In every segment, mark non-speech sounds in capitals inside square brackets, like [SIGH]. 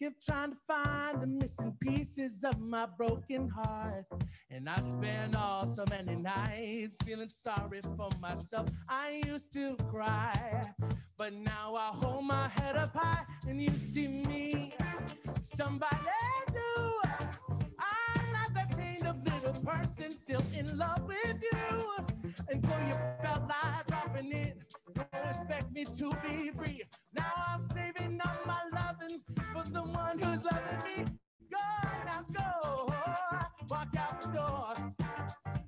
Keep trying to find the missing pieces of my broken heart. And I spent all so many nights feeling sorry for myself. I used to cry, but now I hold my head up high and you see me, somebody new. I'm not that chained up little person still in love with you. And so you felt like expect me to be free. Now I'm saving up my loving for someone who's loving me. Go now, go. Walk out the door.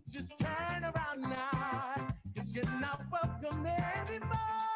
Just turn around now. Cause you're not welcome anymore.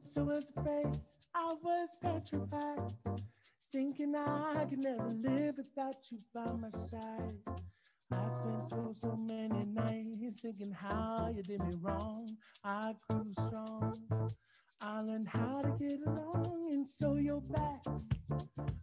So I was afraid, I was petrified, thinking I could never live without you by my side. I spent so, so many nights thinking how you did me wrong. I grew strong. I learned how to get along, and so you're back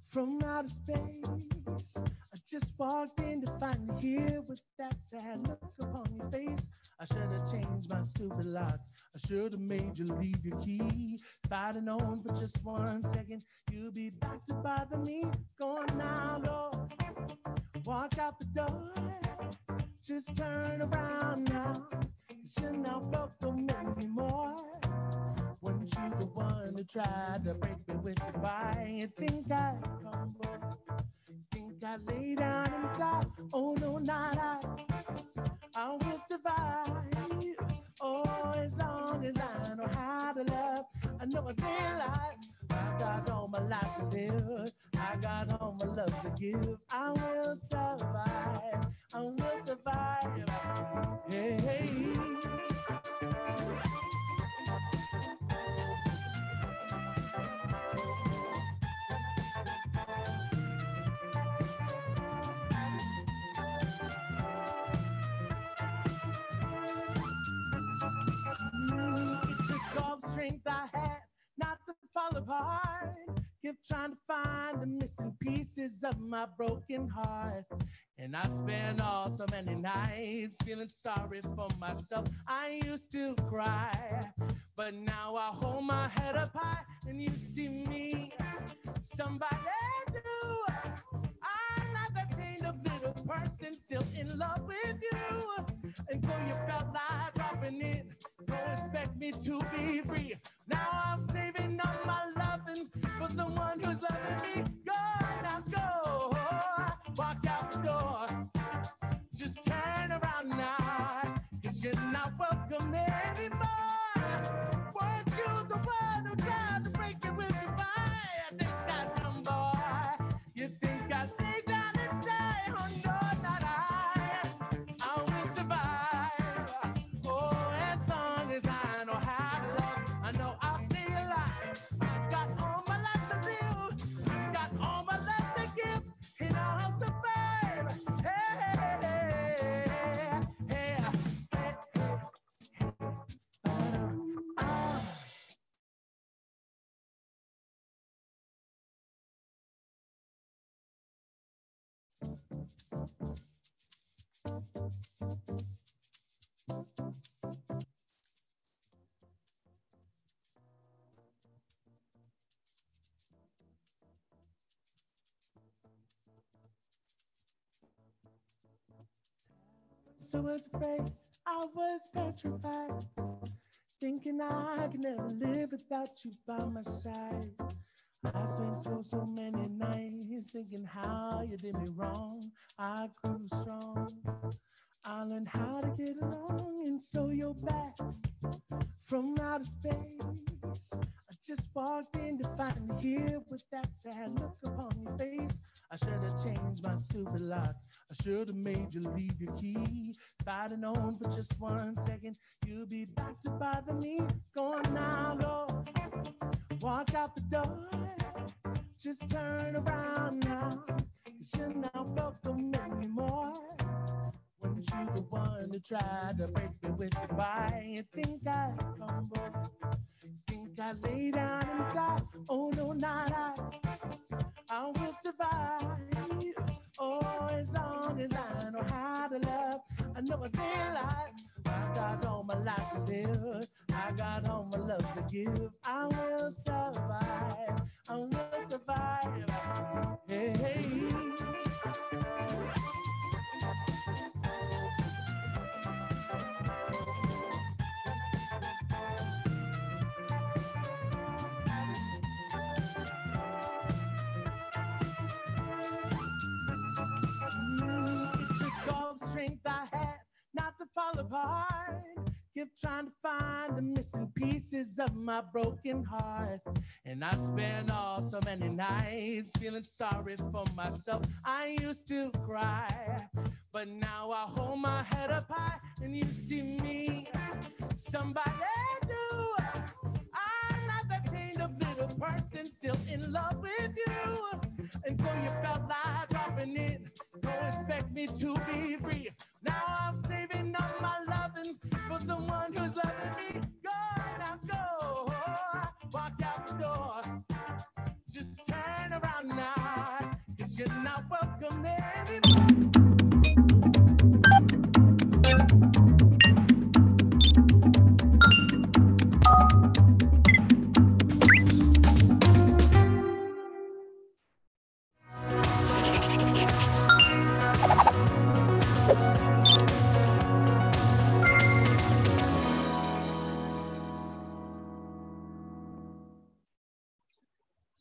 from outer space. I just walked in to find you here with that sad look upon your face. I should have changed my stupid lock. I should have made you leave your key. If I'd have known for just one second, you'd be back to bother me. Go on now, Lord. Walk out the door. Just turn around now. Cause you're not welcome anymore. Weren't you the one who tried to break me with goodbye? You think I come You think I lay down and die? Oh no, not I. I will survive. Oh, as long as I know how to love, I know I stay alive. I got all my life to live. I got all my love to give. I will survive. I will survive. Hey, hey. Strength I had not to fall apart. Kept trying to find the missing pieces of my broken heart. And I spent all so many nights feeling sorry for myself. I used to cry, but now I hold my head up high and you see me, somebody new. I'm not that chained up little person still in love with you. And so you felt like dropping in. Don't expect me to be free. Now I'm saving up my loving for someone who's loving me. Go now, go. Walk out the door. Just turn around now. Cause you're not welcome anymore. I was afraid, I was petrified, thinking I could never live without you by my side. I spent so, so many nights thinking how you did me wrong. I grew strong. I learned how to get along, and so you're back from outer space. Just walked in to find you here with that sad look upon your face. I should have changed my stupid lock. I should have made you leave your key. If I'd have known for just one second, you'd be back to bother me. Go on now, go. Walk out the door. Just turn around now. Cause you're not welcome anymore. When you the one who tried to break me with goodbye, you think I'd crumble. Think I lay down and die. Oh no, not I. I will survive. Oh, as long as I know how to love, I know I stay alive. I got all my life to live. I got all my love to give. I will survive. I will survive. Hey. Fall apart. Kept trying to find the missing pieces of my broken heart. And I spent all so many nights feeling sorry for myself. I used to cry, but now I hold my head up high and you see me, somebody new. I'm not that chained up little person still in love with you. And so you felt like expect me to be free. Now I'm saving up my loving for someone who's loving me. Go now, go. Walk out the door. Just turn around now. Cause you're not welcome anymore.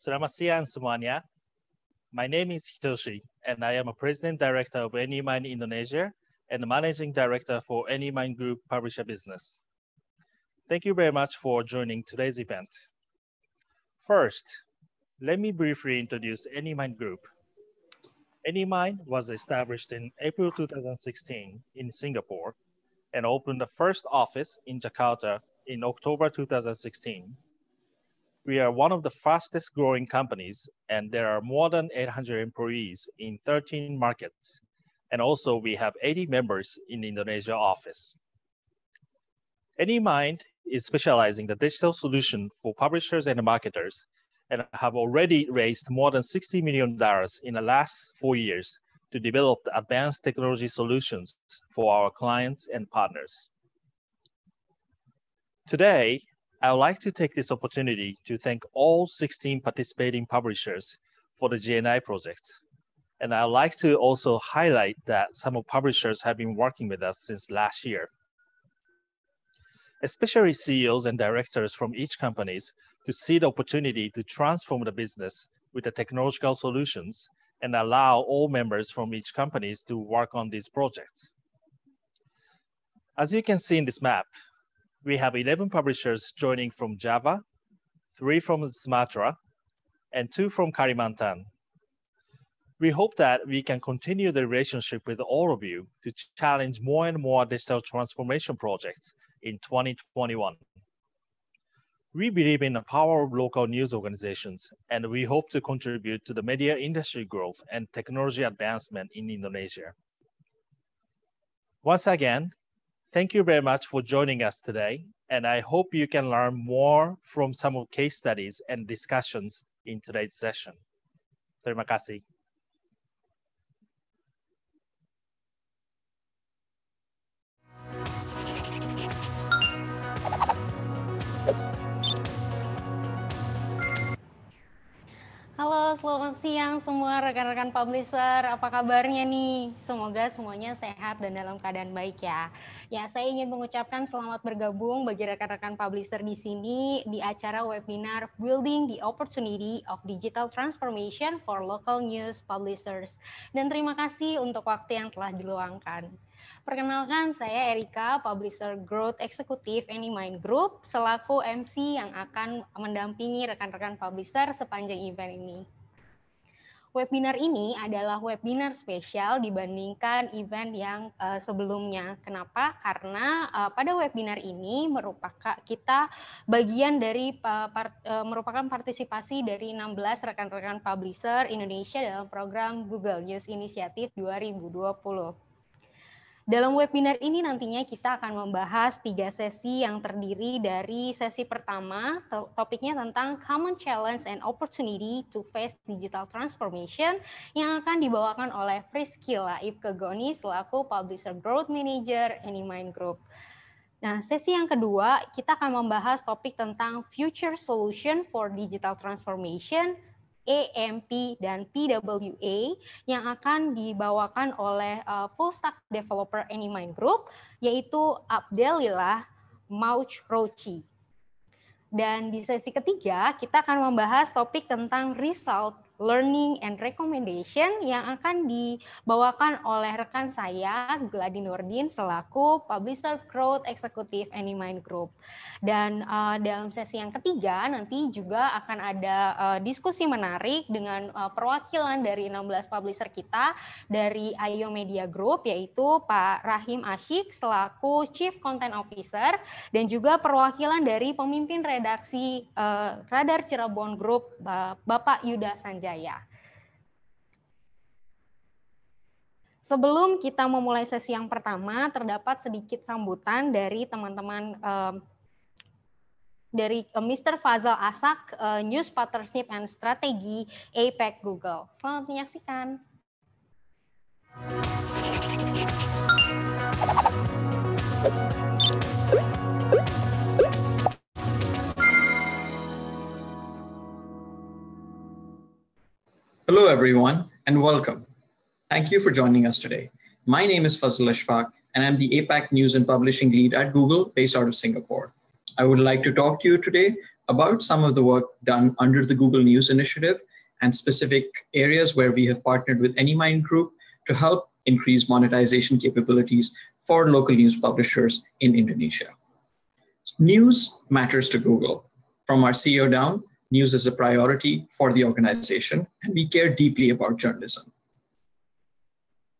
Selamat siang semuanya. My name is Hitoshi, and I am a President Director of Anymind Indonesia and Managing Director for Anymind Group Publisher Business. Thank you very much for joining today's event. First, let me briefly introduce Anymind Group. Anymind was established in April 2016 in Singapore and opened the first office in Jakarta in October 2016 we are one of the fastest growing companies and there are more than 800 employees in 13 markets. And also we have 80 members in the Indonesia office. AnyMind is specializing the digital solution for publishers and marketers and have already raised more than $60 million in the last four years to develop advanced technology solutions for our clients and partners. Today, I would like to take this opportunity to thank all 16 participating publishers for the GNI project. And I'd like to also highlight that some of publishers have been working with us since last year. Especially CEOs and directors from each companies to see the opportunity to transform the business with the technological solutions and allow all members from each companies to work on these projects. As you can see in this map, we have 11 publishers joining from Java, three from Sumatra, and two from Kalimantan. We hope that we can continue the relationship with all of you to challenge more and more digital transformation projects in 2021. We believe in the power of local news organizations, and we hope to contribute to the media industry growth and technology advancement in Indonesia. Once again, Thank you very much for joining us today, and I hope you can learn more from some of case studies and discussions in today's session. Terima kasih. Halo, selamat siang semua rekan-rekan publisher. Apa kabarnya nih? Semoga semuanya sehat dan dalam keadaan baik ya. Ya, saya ingin mengucapkan selamat bergabung bagi rekan-rekan publisher di sini di acara webinar Building the Opportunity of Digital Transformation for Local News Publishers. Dan terima kasih untuk waktu yang telah diluangkan. Perkenalkan, saya Erika, Publisher Growth Executive Anymind Group, selaku MC yang akan mendampingi rekan-rekan publisher sepanjang event ini. Webinar ini adalah webinar spesial dibandingkan event yang uh, sebelumnya. Kenapa? Karena uh, pada webinar ini merupakan kita bagian dari uh, part, uh, merupakan partisipasi dari 16 rekan-rekan publisher Indonesia dalam program Google News Initiative 2020. Dalam webinar ini nantinya kita akan membahas tiga sesi yang terdiri dari sesi pertama, topiknya tentang Common Challenge and Opportunity to Face Digital Transformation yang akan dibawakan oleh Priscilla Ipkegoni selaku Publisher Growth Manager Anymind Group. Nah, sesi yang kedua kita akan membahas topik tentang Future Solution for Digital Transformation AMP dan PWA yang akan dibawakan oleh uh, full stack developer Anymind Group yaitu Abdelillah Mauch Rochi. Dan di sesi ketiga kita akan membahas topik tentang result Learning and Recommendation yang akan dibawakan oleh rekan saya, Gladi Nurdin, selaku Publisher Growth Executive Anymind Group. Dan uh, dalam sesi yang ketiga nanti juga akan ada uh, diskusi menarik dengan uh, perwakilan dari 16 publisher kita dari IO Media Group, yaitu Pak Rahim Ashik selaku Chief Content Officer, dan juga perwakilan dari pemimpin redaksi uh, Radar Cirebon Group, Bapak Yuda Sanjay. Jaya. Sebelum kita memulai sesi yang pertama, terdapat sedikit sambutan dari teman-teman um, dari uh, Mr. Fazal Asak, uh, News Partnership and Strategy APEC Google. Selamat menyaksikan. Hello, everyone, and welcome. Thank you for joining us today. My name is Fazil Ashfaq, and I'm the APAC News and Publishing Lead at Google, based out of Singapore. I would like to talk to you today about some of the work done under the Google News Initiative and specific areas where we have partnered with AnyMind Group to help increase monetization capabilities for local news publishers in Indonesia. News matters to Google. From our CEO down, news is a priority for the organization, and we care deeply about journalism.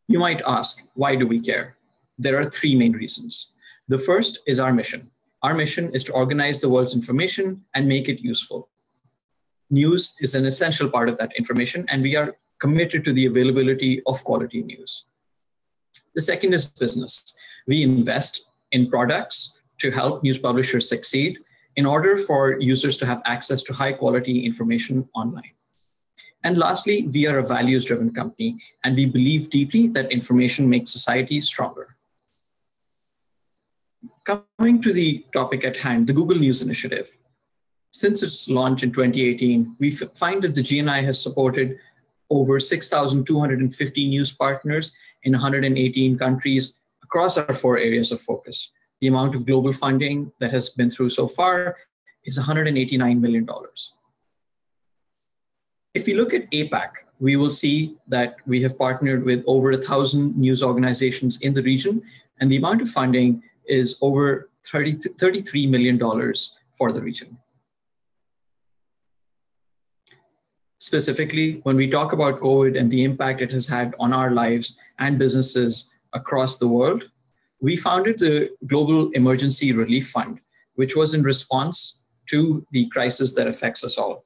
You might ask, why do we care? There are three main reasons. The first is our mission. Our mission is to organize the world's information and make it useful. News is an essential part of that information, and we are committed to the availability of quality news. The second is business. We invest in products to help news publishers succeed in order for users to have access to high quality information online. And lastly, we are a values driven company, and we believe deeply that information makes society stronger. Coming to the topic at hand, the Google News Initiative. Since its launch in 2018, we find that the GNI has supported over 6,250 news partners in 118 countries across our four areas of focus the amount of global funding that has been through so far is $189 million. If we look at APAC, we will see that we have partnered with over a thousand news organizations in the region, and the amount of funding is over 30, $33 million for the region. Specifically, when we talk about COVID and the impact it has had on our lives and businesses across the world, we founded the Global Emergency Relief Fund, which was in response to the crisis that affects us all.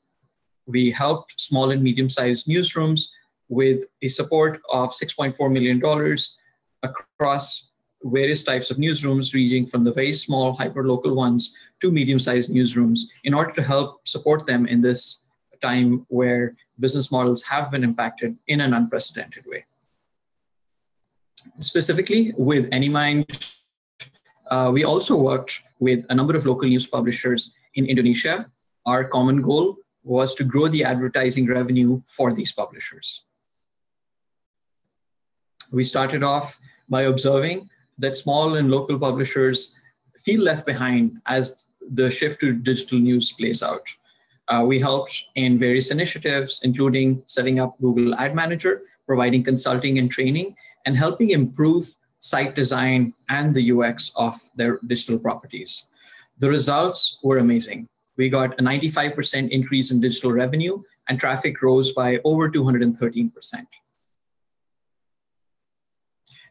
We helped small and medium sized newsrooms with a support of $6.4 million across various types of newsrooms, ranging from the very small hyper-local ones to medium-sized newsrooms, in order to help support them in this time where business models have been impacted in an unprecedented way specifically with AnyMind, uh, we also worked with a number of local news publishers in Indonesia. Our common goal was to grow the advertising revenue for these publishers. We started off by observing that small and local publishers feel left behind as the shift to digital news plays out. Uh, we helped in various initiatives, including setting up Google Ad Manager, providing consulting and training, and helping improve site design and the UX of their digital properties. The results were amazing. We got a 95% increase in digital revenue, and traffic rose by over 213%.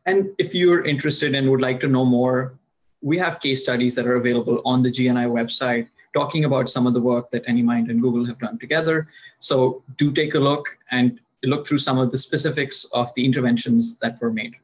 And if you're interested and would like to know more, we have case studies that are available on the GNI website talking about some of the work that AnyMind and Google have done together. So do take a look and look through some of the specifics of the interventions that were made.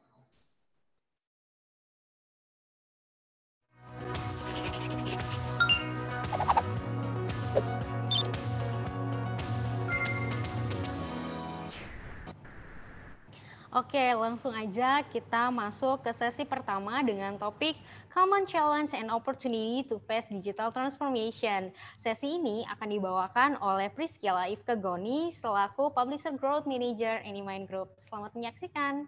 Oke, langsung aja kita masuk ke sesi pertama dengan topik Common Challenge and Opportunity to Face Digital Transformation. Sesi ini akan dibawakan oleh Priscilla Ifkegoni selaku Publisher Growth Manager Anymind Group. Selamat menyaksikan.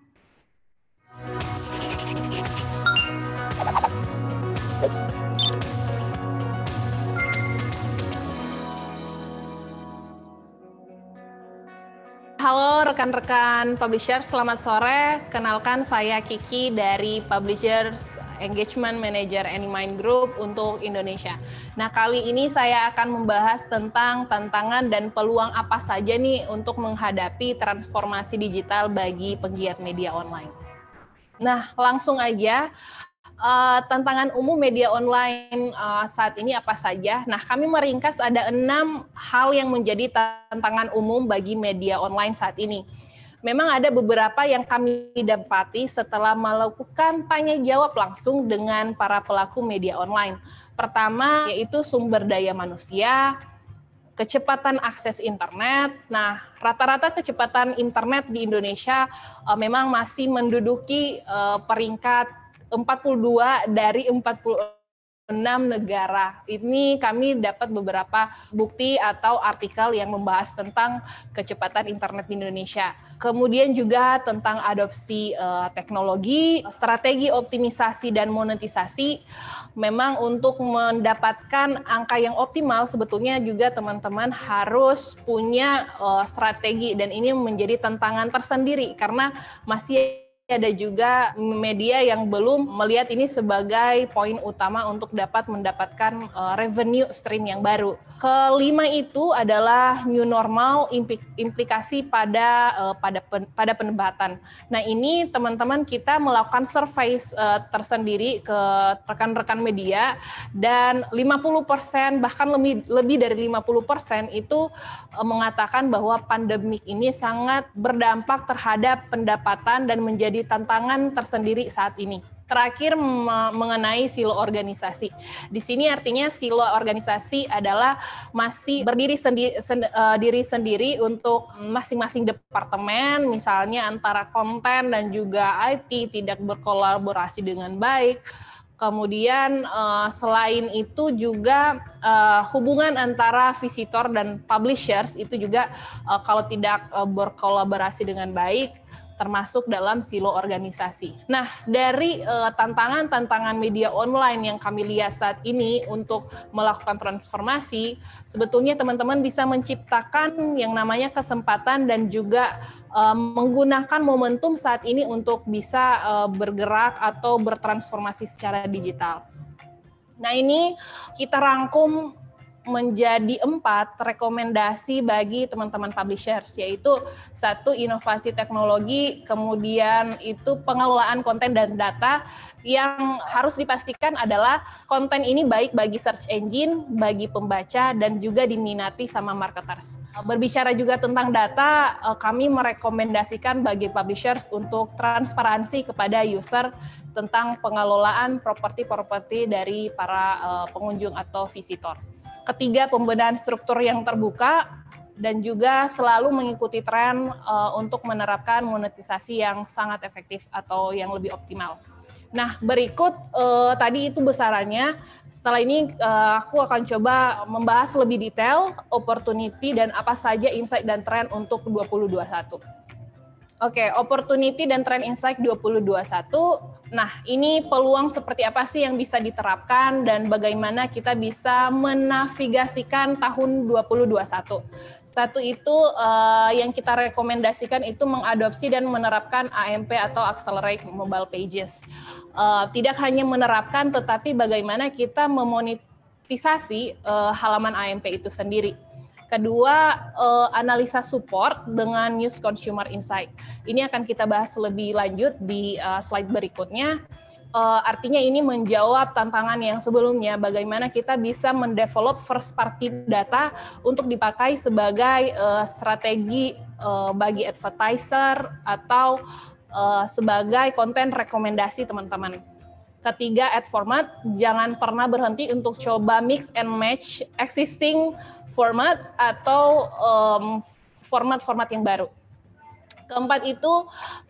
Halo rekan-rekan publisher, selamat sore. Kenalkan saya Kiki dari Publishers Engagement Manager Anymind Group untuk Indonesia. Nah, kali ini saya akan membahas tentang tantangan dan peluang apa saja nih untuk menghadapi transformasi digital bagi penggiat media online. Nah, langsung aja uh, tantangan umum media online uh, saat ini apa saja? Nah, kami meringkas ada enam hal yang menjadi tantangan umum bagi media online saat ini. Memang ada beberapa yang kami dapati setelah melakukan tanya jawab langsung dengan para pelaku media online. Pertama yaitu sumber daya manusia, kecepatan akses internet. Nah, rata-rata kecepatan internet di Indonesia uh, memang masih menduduki peringkat 42 dari 40 enam negara. Ini kami dapat beberapa bukti atau artikel yang membahas tentang kecepatan internet di Indonesia. Kemudian juga tentang adopsi uh, teknologi, strategi optimisasi dan monetisasi. Memang untuk mendapatkan angka yang optimal sebetulnya juga teman-teman harus punya uh, strategi dan ini menjadi tantangan tersendiri karena masih ada juga media yang belum melihat ini sebagai poin utama untuk dapat mendapatkan uh, revenue stream yang baru. Kelima itu adalah new normal implikasi pada uh, pada pen, pada penebatan. Nah, ini teman-teman kita melakukan survei uh, tersendiri ke rekan-rekan media dan 50% bahkan lebih lebih dari 50% itu uh, mengatakan bahwa pandemik ini sangat berdampak terhadap pendapatan dan menjadi menjadi tantangan tersendiri saat ini. Terakhir mengenai silo organisasi. Di sini artinya silo organisasi adalah masih berdiri sendi uh, diri sendiri untuk masing-masing departemen, misalnya antara konten dan juga IT tidak berkolaborasi dengan baik. Kemudian uh, selain itu juga uh, hubungan antara visitor dan publishers itu juga uh, kalau tidak uh, berkolaborasi dengan baik termasuk dalam silo organisasi. Nah, dari eh, tantangan-tantangan uh, media online yang kami lihat saat ini untuk melakukan transformasi, sebetulnya teman-teman bisa menciptakan yang namanya kesempatan dan juga uh, menggunakan momentum saat ini untuk bisa uh, bergerak atau bertransformasi secara digital. Nah, ini kita rangkum menjadi empat rekomendasi bagi teman-teman publishers yaitu satu inovasi teknologi kemudian itu pengelolaan konten dan data yang harus dipastikan adalah konten ini baik bagi search engine, bagi pembaca, dan juga diminati sama marketers. Berbicara juga tentang data, eh, kami merekomendasikan bagi publishers untuk transparansi kepada user tentang pengelolaan properti-properti dari para eh, pengunjung atau visitor. Ketiga, pembenahan struktur yang terbuka dan juga selalu mengikuti tren uh, untuk menerapkan monetisasi yang sangat efektif atau yang lebih optimal. Nah, berikut uh, tadi itu besarannya. Setelah ini uh, aku akan coba membahas lebih detail opportunity dan apa saja insight dan tren untuk 2021. Oke, okay, opportunity dan trend insight 2021. Nah, ini peluang seperti apa sih yang bisa diterapkan dan bagaimana kita bisa menavigasikan tahun 2021. Satu itu uh, yang kita rekomendasikan itu mengadopsi dan menerapkan AMP atau Accelerate Mobile Pages. Uh, tidak hanya menerapkan, tetapi bagaimana kita memonetisasi uh, halaman AMP itu sendiri. Kedua, uh, analisa support dengan news consumer insight. Ini akan kita bahas lebih lanjut di uh, slide berikutnya. Uh, artinya ini menjawab tantangan yang sebelumnya, bagaimana kita bisa mendevelop first party data untuk dipakai sebagai uh, strategi uh, bagi advertiser atau uh, sebagai konten rekomendasi teman-teman. Ketiga, ad format, jangan pernah berhenti untuk coba mix and match existing format atau format-format um, yang baru. Keempat itu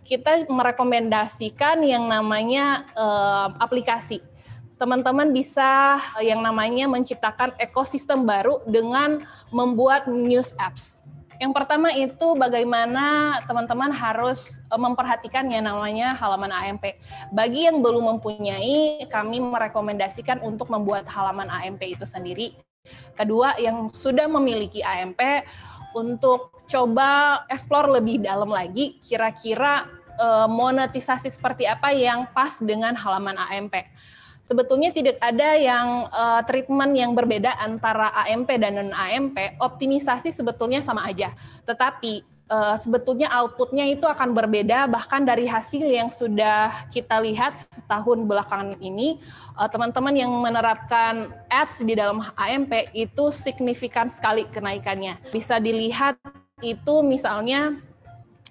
kita merekomendasikan yang namanya um, aplikasi. Teman-teman bisa yang namanya menciptakan ekosistem baru dengan membuat news apps. Yang pertama itu bagaimana teman-teman harus memperhatikan yang namanya halaman AMP. Bagi yang belum mempunyai, kami merekomendasikan untuk membuat halaman AMP itu sendiri Kedua, yang sudah memiliki AMP untuk coba eksplor lebih dalam lagi kira-kira uh, monetisasi seperti apa yang pas dengan halaman AMP. Sebetulnya tidak ada yang uh, treatment yang berbeda antara AMP dan non AMP. Optimisasi sebetulnya sama aja. Tetapi uh, sebetulnya outputnya itu akan berbeda bahkan dari hasil yang sudah kita lihat setahun belakangan ini uh, teman-teman yang menerapkan ads di dalam AMP itu signifikan sekali kenaikannya. Bisa dilihat itu misalnya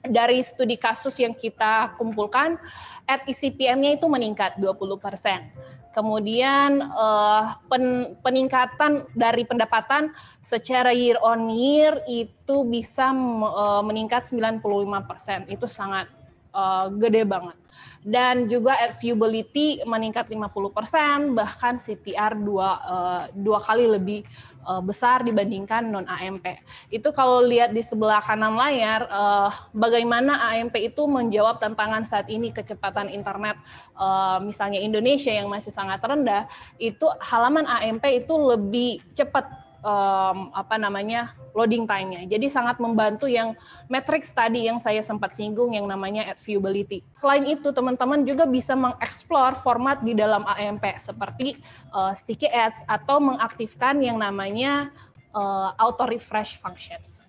dari studi kasus yang kita kumpulkan ad ICPM-nya itu meningkat 20 persen Kemudian uh, pen, peningkatan dari pendapatan secara year on year itu bisa uh, meningkat 95%. Itu sangat uh, gede banget. Dan juga viewability meningkat 50%, bahkan CTR dua, uh, dua kali lebih uh, besar dibandingkan non AMP. Itu kalau lihat di sebelah kanan layar, uh, bagaimana AMP itu menjawab tantangan saat ini kecepatan internet, uh, misalnya Indonesia yang masih sangat rendah, itu halaman AMP itu lebih cepat um, apa namanya loading time-nya. Jadi sangat membantu yang matrix tadi yang saya sempat singgung yang namanya ad viewability. Selain itu teman-teman juga bisa mengeksplor format di dalam AMP seperti uh, sticky ads atau mengaktifkan yang namanya uh, auto refresh functions.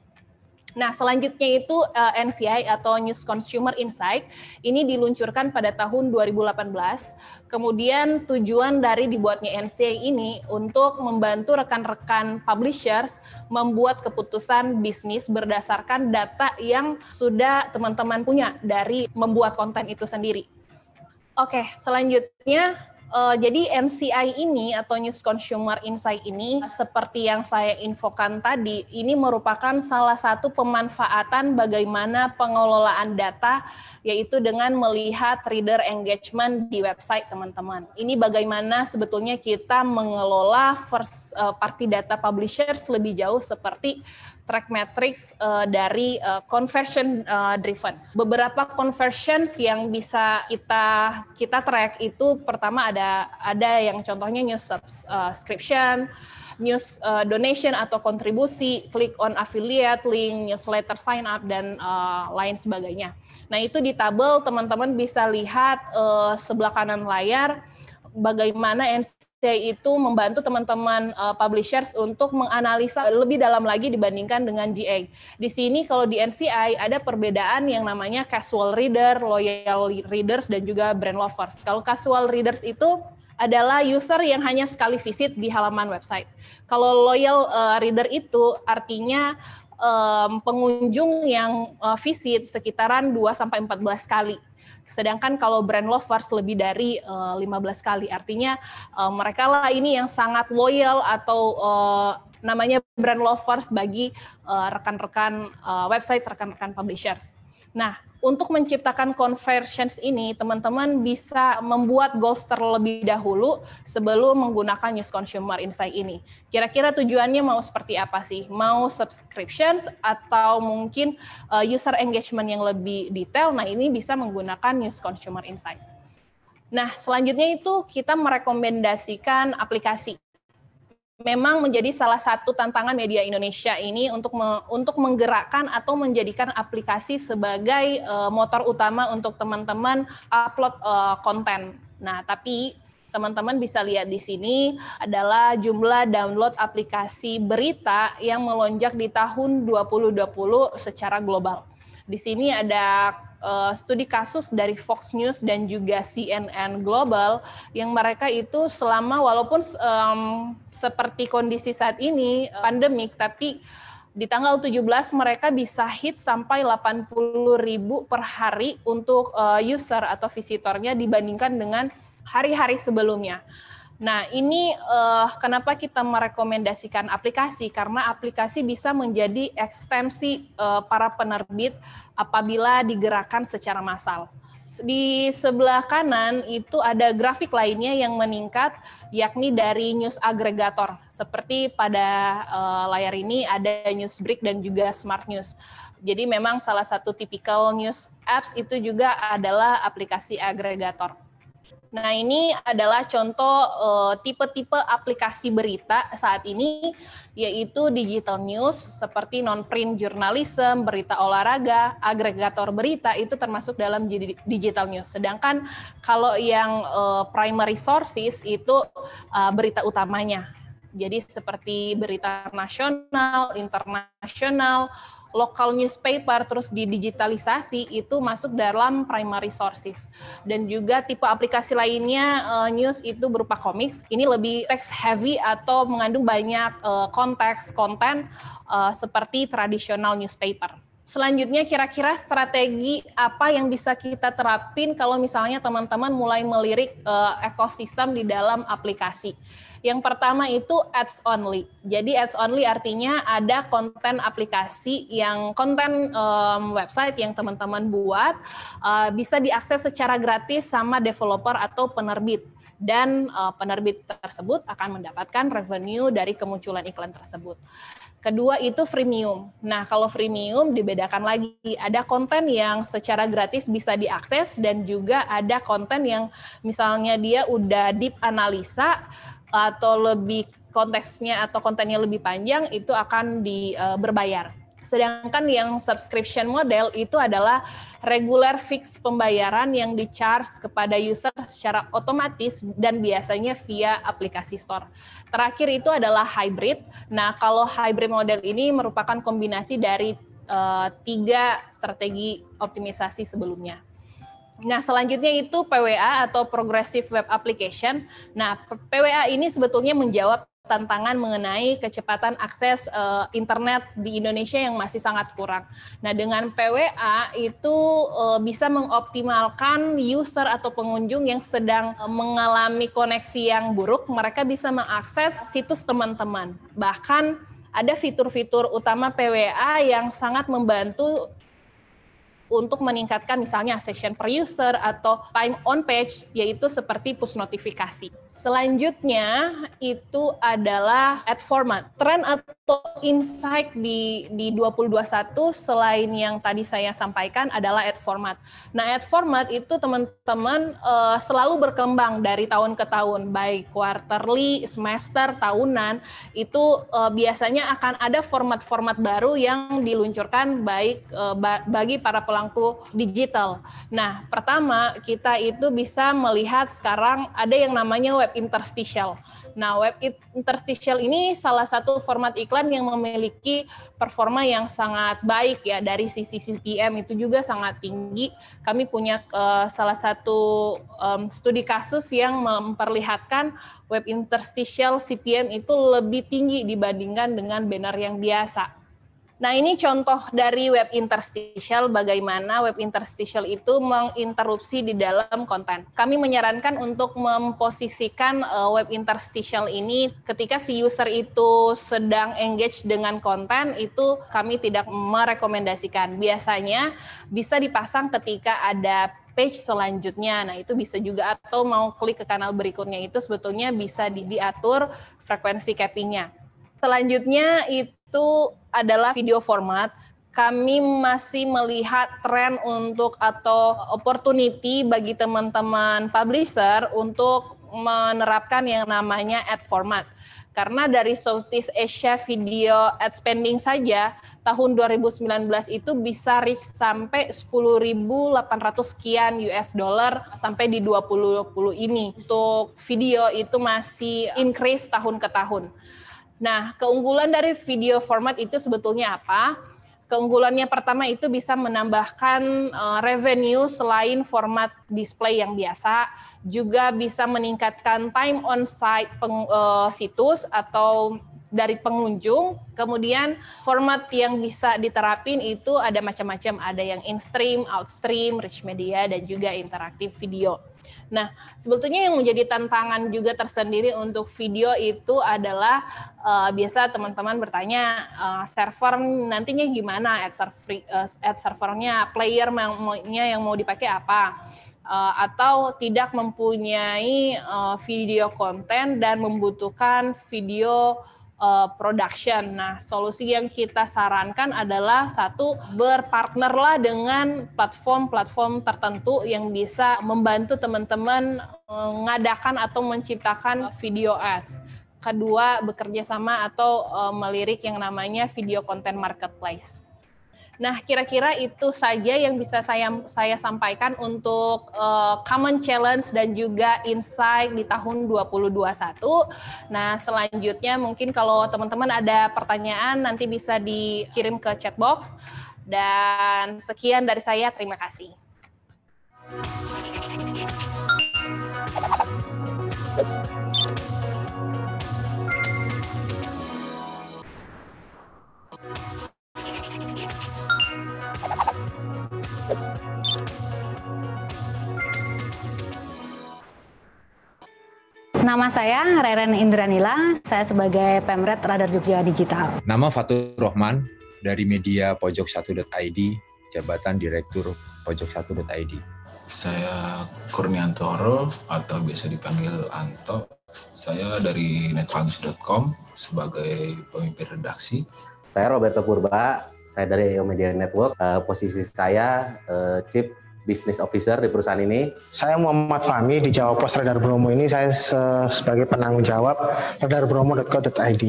Nah, selanjutnya itu uh, eh, NCI atau News Consumer Insight ini diluncurkan pada tahun 2018. Kemudian tujuan dari dibuatnya NCI ini untuk membantu rekan-rekan publishers membuat keputusan bisnis berdasarkan data yang sudah teman-teman punya dari membuat konten itu sendiri. Oke, selanjutnya Uh, jadi MCI ini atau News Consumer Insight ini seperti yang saya infokan tadi, ini merupakan salah satu pemanfaatan bagaimana pengelolaan data yaitu dengan melihat reader engagement di website teman-teman. Ini bagaimana sebetulnya kita mengelola first uh, party data publishers lebih jauh seperti track metrics uh, dari uh, conversion uh, driven. Beberapa conversions yang bisa kita kita track itu pertama ada ada yang contohnya news subscription, news uh, donation atau kontribusi, click on affiliate link, newsletter sign up dan uh, lain sebagainya. Nah, itu di tabel teman-teman bisa lihat uh, sebelah kanan layar bagaimana NCI itu membantu teman-teman uh, publishers untuk menganalisa lebih dalam lagi dibandingkan dengan GA. Di sini kalau di NCI ada perbedaan yang namanya casual reader, loyal readers, dan juga brand lovers. Kalau casual readers itu adalah user yang hanya sekali visit di halaman website. Kalau loyal uh, reader itu artinya um, pengunjung yang uh, visit sekitaran 2 sampai 14 kali Sedangkan kalau brand lovers lebih dari uh, eh, 15 kali, artinya uh, mereka lah ini yang sangat loyal atau uh, namanya brand lovers bagi rekan-rekan uh, website, rekan-rekan publishers. Nah, untuk menciptakan conversions ini, teman-teman bisa membuat goals terlebih dahulu sebelum menggunakan News Consumer Insight ini. Kira-kira tujuannya mau seperti apa sih? Mau subscriptions atau mungkin uh, user engagement yang lebih detail? Nah, ini bisa menggunakan News Consumer Insight. Nah, selanjutnya itu kita merekomendasikan aplikasi memang menjadi salah satu tantangan media Indonesia ini untuk me, untuk menggerakkan atau menjadikan aplikasi sebagai uh, motor utama untuk teman-teman upload uh, konten. Nah, tapi teman-teman bisa lihat di sini adalah jumlah download aplikasi berita yang melonjak di tahun 2020 secara global. Di sini ada uh, studi kasus dari Fox News dan juga CNN Global yang mereka itu selama walaupun um, seperti kondisi saat ini pandemik tapi di tanggal 17 mereka bisa hit sampai 80 ribu per hari untuk uh, user atau visitornya dibandingkan dengan hari-hari sebelumnya. Nah, ini uh, kenapa kita merekomendasikan aplikasi karena aplikasi bisa menjadi ekstensi uh, para penerbit apabila digerakkan secara massal. Di sebelah kanan itu ada grafik lainnya yang meningkat yakni dari news aggregator. Seperti pada uh, layar ini ada Newsbreak dan juga Smart News. Jadi memang salah satu typical news apps itu juga adalah aplikasi agregator. Nah, ini adalah contoh eh, tipe-tipe uh, aplikasi berita saat ini, yaitu digital news seperti non-print journalism, berita olahraga, agregator berita itu termasuk dalam digital news. Sedangkan kalau yang uh, primary sources itu uh, berita utamanya. Jadi seperti berita nasional, internasional, lokal newspaper terus didigitalisasi itu masuk dalam primary sources dan juga tipe aplikasi lainnya uh, news itu berupa comics ini lebih text heavy atau mengandung banyak uh, konteks konten uh, seperti tradisional newspaper. Selanjutnya kira-kira strategi apa yang bisa kita terapin kalau misalnya teman-teman mulai melirik ekosistem di dalam aplikasi. Yang pertama itu ads only. Jadi ads only artinya ada konten aplikasi yang konten um, website yang teman-teman buat uh, bisa diakses secara gratis sama developer atau penerbit dan uh, penerbit tersebut akan mendapatkan revenue dari kemunculan iklan tersebut. Kedua itu freemium. Nah, kalau freemium dibedakan lagi, ada konten yang secara gratis bisa diakses dan juga ada konten yang misalnya dia udah deep analisa atau lebih konteksnya atau kontennya lebih panjang itu akan di uh, berbayar. Sedangkan yang subscription model itu adalah regular fix pembayaran yang di charge kepada user secara otomatis dan biasanya via aplikasi store. Terakhir itu adalah hybrid. Nah, kalau hybrid model ini merupakan kombinasi dari uh, tiga strategi optimisasi sebelumnya. Nah, selanjutnya itu PWA atau Progressive Web Application. Nah, PWA ini sebetulnya menjawab tantangan mengenai kecepatan akses uh, internet di Indonesia yang masih sangat kurang. Nah, dengan PWA itu uh, bisa mengoptimalkan user atau pengunjung yang sedang mengalami koneksi yang buruk, mereka bisa mengakses situs teman-teman. Bahkan ada fitur-fitur utama PWA yang sangat membantu untuk meningkatkan misalnya session per user atau time on page yaitu seperti push notifikasi. Selanjutnya itu adalah ad format. Tren atau insight di di 2021 selain yang tadi saya sampaikan adalah ad format. Nah, ad format itu teman-teman uh, selalu berkembang dari tahun ke tahun baik quarterly, semester, tahunan itu uh, biasanya akan ada format-format baru yang diluncurkan baik uh, bagi para pelaku digital. Nah, pertama kita itu bisa melihat sekarang ada yang namanya web interstitial. Nah, web interstitial ini salah satu format iklan yang memiliki performa yang sangat baik ya dari sisi CPM itu juga sangat tinggi. Kami punya uh, salah satu um, studi kasus yang memperlihatkan web interstitial CPM itu lebih tinggi dibandingkan dengan banner yang biasa. Nah, ini contoh dari web interstitial bagaimana web interstitial itu menginterupsi di dalam konten. Kami menyarankan untuk memposisikan uh, web interstitial ini ketika si user itu sedang engage dengan konten itu kami tidak merekomendasikan. Biasanya bisa dipasang ketika ada page selanjutnya. Nah, itu bisa juga atau mau klik ke kanal berikutnya itu sebetulnya bisa di diatur frekuensi cappingnya. Selanjutnya itu adalah video format. Kami masih melihat tren untuk atau opportunity bagi teman-teman publisher untuk menerapkan yang namanya ad format. Karena dari Southeast Asia video ad spending saja tahun 2019 itu bisa reach sampai 10.800 sekian US dollar sampai di 2020 ini. Untuk video itu masih increase tahun ke tahun. Nah, keunggulan dari video format itu sebetulnya apa? Keunggulannya pertama itu bisa menambahkan uh, revenue selain format display yang biasa, juga bisa meningkatkan time on site peng, uh, situs atau dari pengunjung. Kemudian format yang bisa diterapin itu ada macam-macam, ada yang in-stream, out-stream, rich media, dan juga interaktif video. Nah, sebetulnya yang menjadi tantangan juga tersendiri untuk video itu adalah uh, biasa teman-teman bertanya uh, server nantinya gimana? Ad, server, uh, ad servernya, player maunya yang mau dipakai apa, uh, atau tidak mempunyai uh, video konten dan membutuhkan video uh, production. Nah, solusi yang kita sarankan adalah satu berpartnerlah dengan platform-platform tertentu yang bisa membantu teman-teman mengadakan atau menciptakan video ads. Kedua, bekerja sama atau uh, melirik yang namanya video content marketplace. Nah, kira-kira itu saja yang bisa saya saya sampaikan untuk uh, common challenge dan juga insight di tahun 2021. Nah, selanjutnya mungkin kalau teman-teman ada pertanyaan nanti bisa dikirim ke chat box. Dan sekian dari saya, terima kasih. Nama saya Reren Indranila, saya sebagai Pemret Radar Jogja Digital. Nama Fatur Rohman dari media pojok1.id, jabatan Direktur pojok1.id. Saya Kurniantoro atau biasa dipanggil Anto. Saya dari netfans.com sebagai pemimpin redaksi. Saya Roberto Purba, saya dari Media Network. Uh, posisi saya uh, Chief Business Officer di perusahaan ini. Saya Muhammad Fahmi di Jawa Pos Radar Bromo ini saya sebagai penanggung jawab radarbromo.co.id.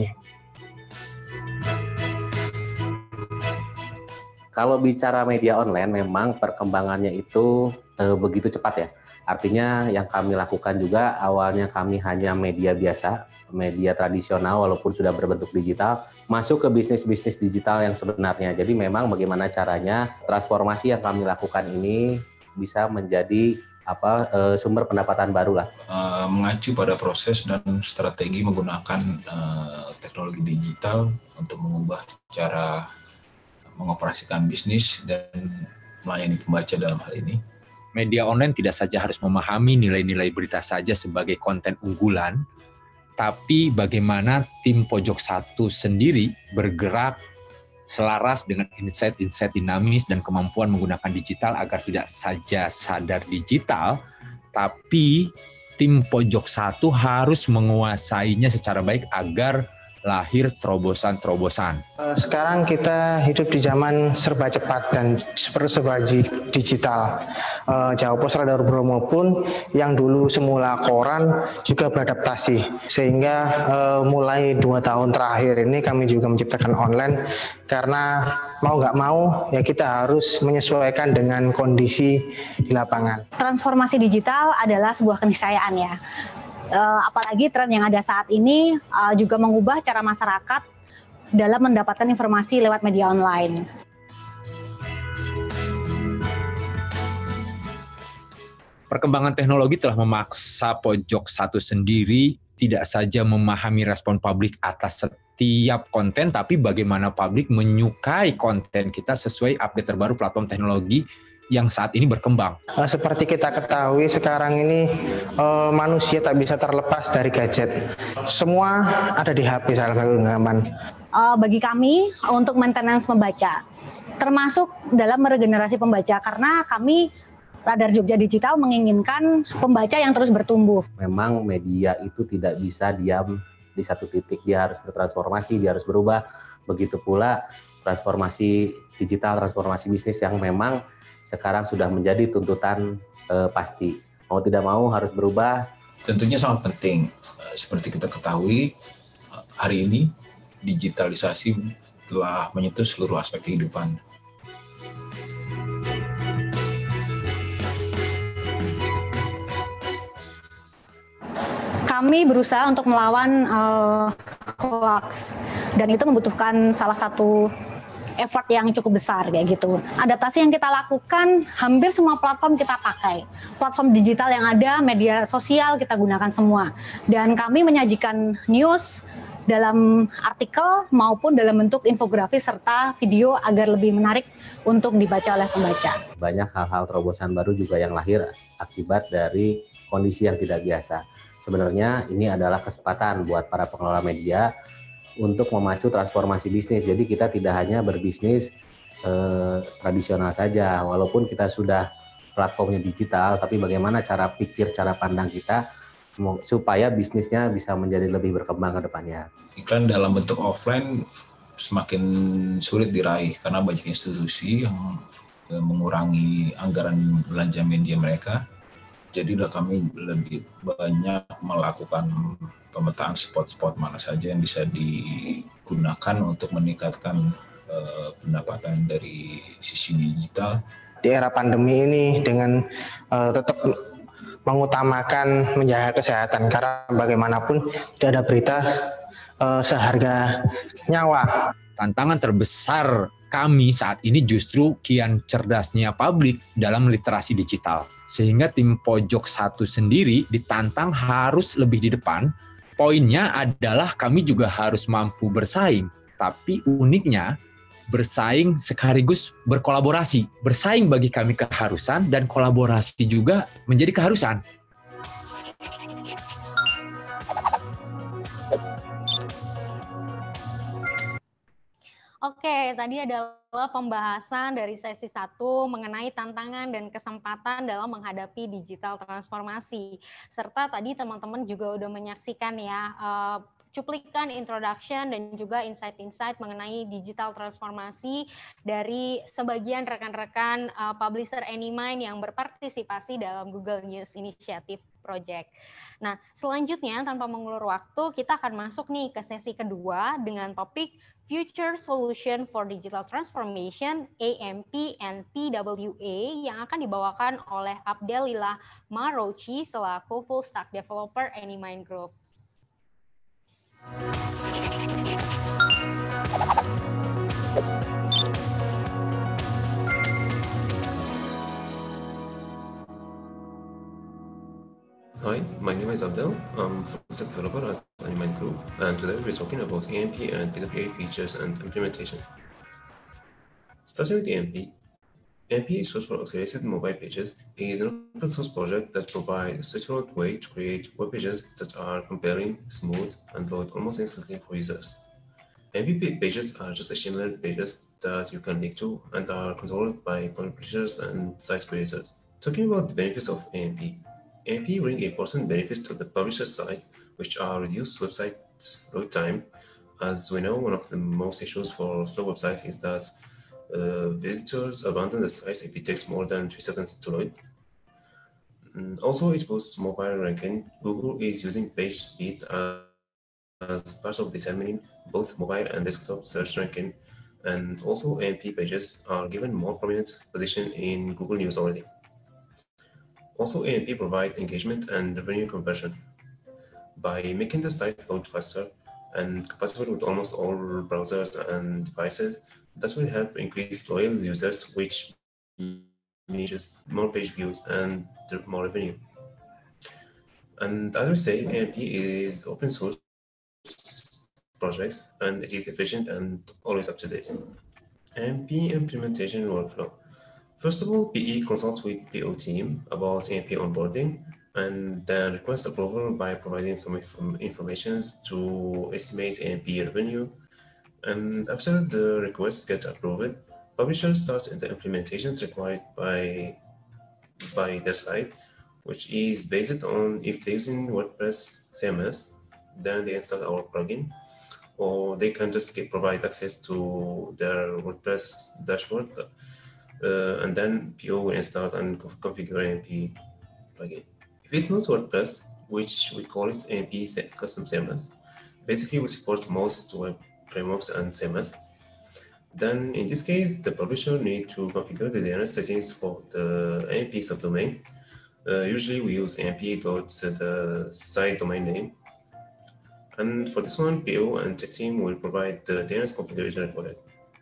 Kalau bicara media online memang perkembangannya itu e, begitu cepat ya. Artinya yang kami lakukan juga awalnya kami hanya media biasa, media tradisional walaupun sudah berbentuk digital, masuk ke bisnis-bisnis digital yang sebenarnya. Jadi memang bagaimana caranya transformasi yang kami lakukan ini bisa menjadi apa uh, sumber pendapatan baru lah. Uh, mengacu pada proses dan strategi menggunakan uh, teknologi digital untuk mengubah cara mengoperasikan bisnis dan melayani pembaca dalam hal ini. Media online tidak saja harus memahami nilai-nilai berita saja sebagai konten unggulan, tapi bagaimana tim pojok satu sendiri bergerak selaras dengan insight-insight dinamis dan kemampuan menggunakan digital agar tidak saja sadar digital, tapi tim pojok satu harus menguasainya secara baik agar lahir terobosan-terobosan. Eh, sekarang kita hidup di zaman serba cepat dan serba digital. Eh, Jawa Pos Radar Bromo pun yang dulu semula koran juga beradaptasi. Sehingga eh, mulai dua tahun terakhir ini kami juga menciptakan online karena mau nggak mau ya kita harus menyesuaikan dengan kondisi di lapangan. Transformasi digital adalah sebuah keniscayaan ya uh, apalagi tren yang ada saat ini uh, juga mengubah cara masyarakat dalam mendapatkan informasi lewat media online. Perkembangan teknologi telah memaksa pojok satu sendiri tidak saja memahami respon publik atas setiap konten, tapi bagaimana publik menyukai konten kita sesuai update terbaru platform teknologi yang saat ini berkembang. Eh, seperti kita ketahui sekarang ini uh, manusia tak bisa terlepas dari gadget. Semua ada di HP salah satu genggaman. Uh, bagi kami untuk maintenance membaca, termasuk dalam meregenerasi pembaca karena kami Radar Jogja Digital menginginkan pembaca yang terus bertumbuh. Memang media itu tidak bisa diam di satu titik, dia harus bertransformasi, dia harus berubah. Begitu pula transformasi digital, transformasi bisnis yang memang sekarang sudah menjadi tuntutan eh, pasti. Mau tidak mau harus berubah. Tentunya sangat penting. Eh, seperti kita ketahui, hari ini digitalisasi telah menyentuh seluruh aspek kehidupan kami berusaha untuk melawan uh, hoax dan itu membutuhkan salah satu effort yang cukup besar kayak gitu. Adaptasi yang kita lakukan hampir semua platform kita pakai. Platform digital yang ada, media sosial kita gunakan semua. Dan kami menyajikan news dalam artikel maupun dalam bentuk infografis serta video agar lebih menarik untuk dibaca oleh pembaca. Banyak hal-hal terobosan baru juga yang lahir akibat dari kondisi yang tidak biasa sebenarnya ini adalah kesempatan buat para pengelola media untuk memacu transformasi bisnis. Jadi kita tidak hanya berbisnis eh, tradisional saja, walaupun kita sudah platformnya digital, tapi bagaimana cara pikir, cara pandang kita supaya bisnisnya bisa menjadi lebih berkembang ke depannya. Iklan dalam bentuk offline semakin sulit diraih karena banyak institusi yang mengurangi anggaran belanja media mereka jadilah kami lebih banyak melakukan pemetaan spot-spot mana saja yang bisa digunakan untuk meningkatkan uh, pendapatan dari sisi digital. Di era pandemi ini dengan uh, tetap mengutamakan menjaga kesehatan karena bagaimanapun tidak ada berita uh, seharga nyawa. Tantangan terbesar kami saat ini justru kian cerdasnya publik dalam literasi digital. Sehingga tim pojok satu sendiri ditantang harus lebih di depan. Poinnya adalah kami juga harus mampu bersaing. Tapi uniknya, bersaing sekaligus berkolaborasi. Bersaing bagi kami keharusan dan kolaborasi juga menjadi keharusan. Oke, tadi adalah pembahasan dari sesi satu mengenai tantangan dan kesempatan dalam menghadapi digital transformasi. Serta tadi teman-teman juga udah menyaksikan ya uh, cuplikan introduction dan juga insight-insight mengenai digital transformasi dari sebagian rekan-rekan uh, publisher Anymind yang berpartisipasi dalam Google News Initiative Project. Nah, selanjutnya tanpa mengulur waktu, kita akan masuk nih ke sesi kedua dengan topik Future Solution for Digital Transformation AMP and TWA yang akan dibawakan oleh Abdelillah Marochi selaku full stack developer Anymind Group. Hi, my name is Abdel. I'm full stack developer at Animine Group, and today we're talking about AMP and PWA features and implementation. Starting with AMP, AMP is short for Accelerated Mobile Pages It is an open source project that provides a straightforward way to create web pages that are compelling, smooth, and load almost instantly for users. AMP pages are just HTML pages that you can link to and are controlled by publishers and site creators. Talking about the benefits of AMP, AMP bring important benefits to the publisher side, which are reduced website load time. As we know, one of the most issues for slow websites is that uh, visitors abandon the site if it takes more than three seconds to load. Mm, also, it boosts mobile ranking. Google is using page speed as part of disseminating both mobile and desktop search ranking. And also, AMP pages are given more prominent position in Google News already. Also, AMP provide engagement and revenue conversion. By making the site load faster and compatible with almost all browsers and devices, that will help increase loyal users, which means more page views and more revenue. And as we say, AMP is open source projects and it is efficient and always up to date. AMP implementation workflow. First of all, PE consults with PO team about AMP onboarding and then request approval by providing some information to estimate AMP revenue. And after the request gets approved, publisher starts the implementations required by, by their site, which is based on if they're using WordPress CMS, then they install our plugin, or they can just get, provide access to their WordPress dashboard, uh, and then PO will install and configure AMP plugin. If it's not WordPress, which we call it AMP custom CMS, basically we support most web frameworks and CMS. Then in this case, the publisher need to configure the DNS settings for the AMP subdomain. Uh, usually we use AMP dot the site domain name. And for this one, PO and tech team will provide the DNS configuration required.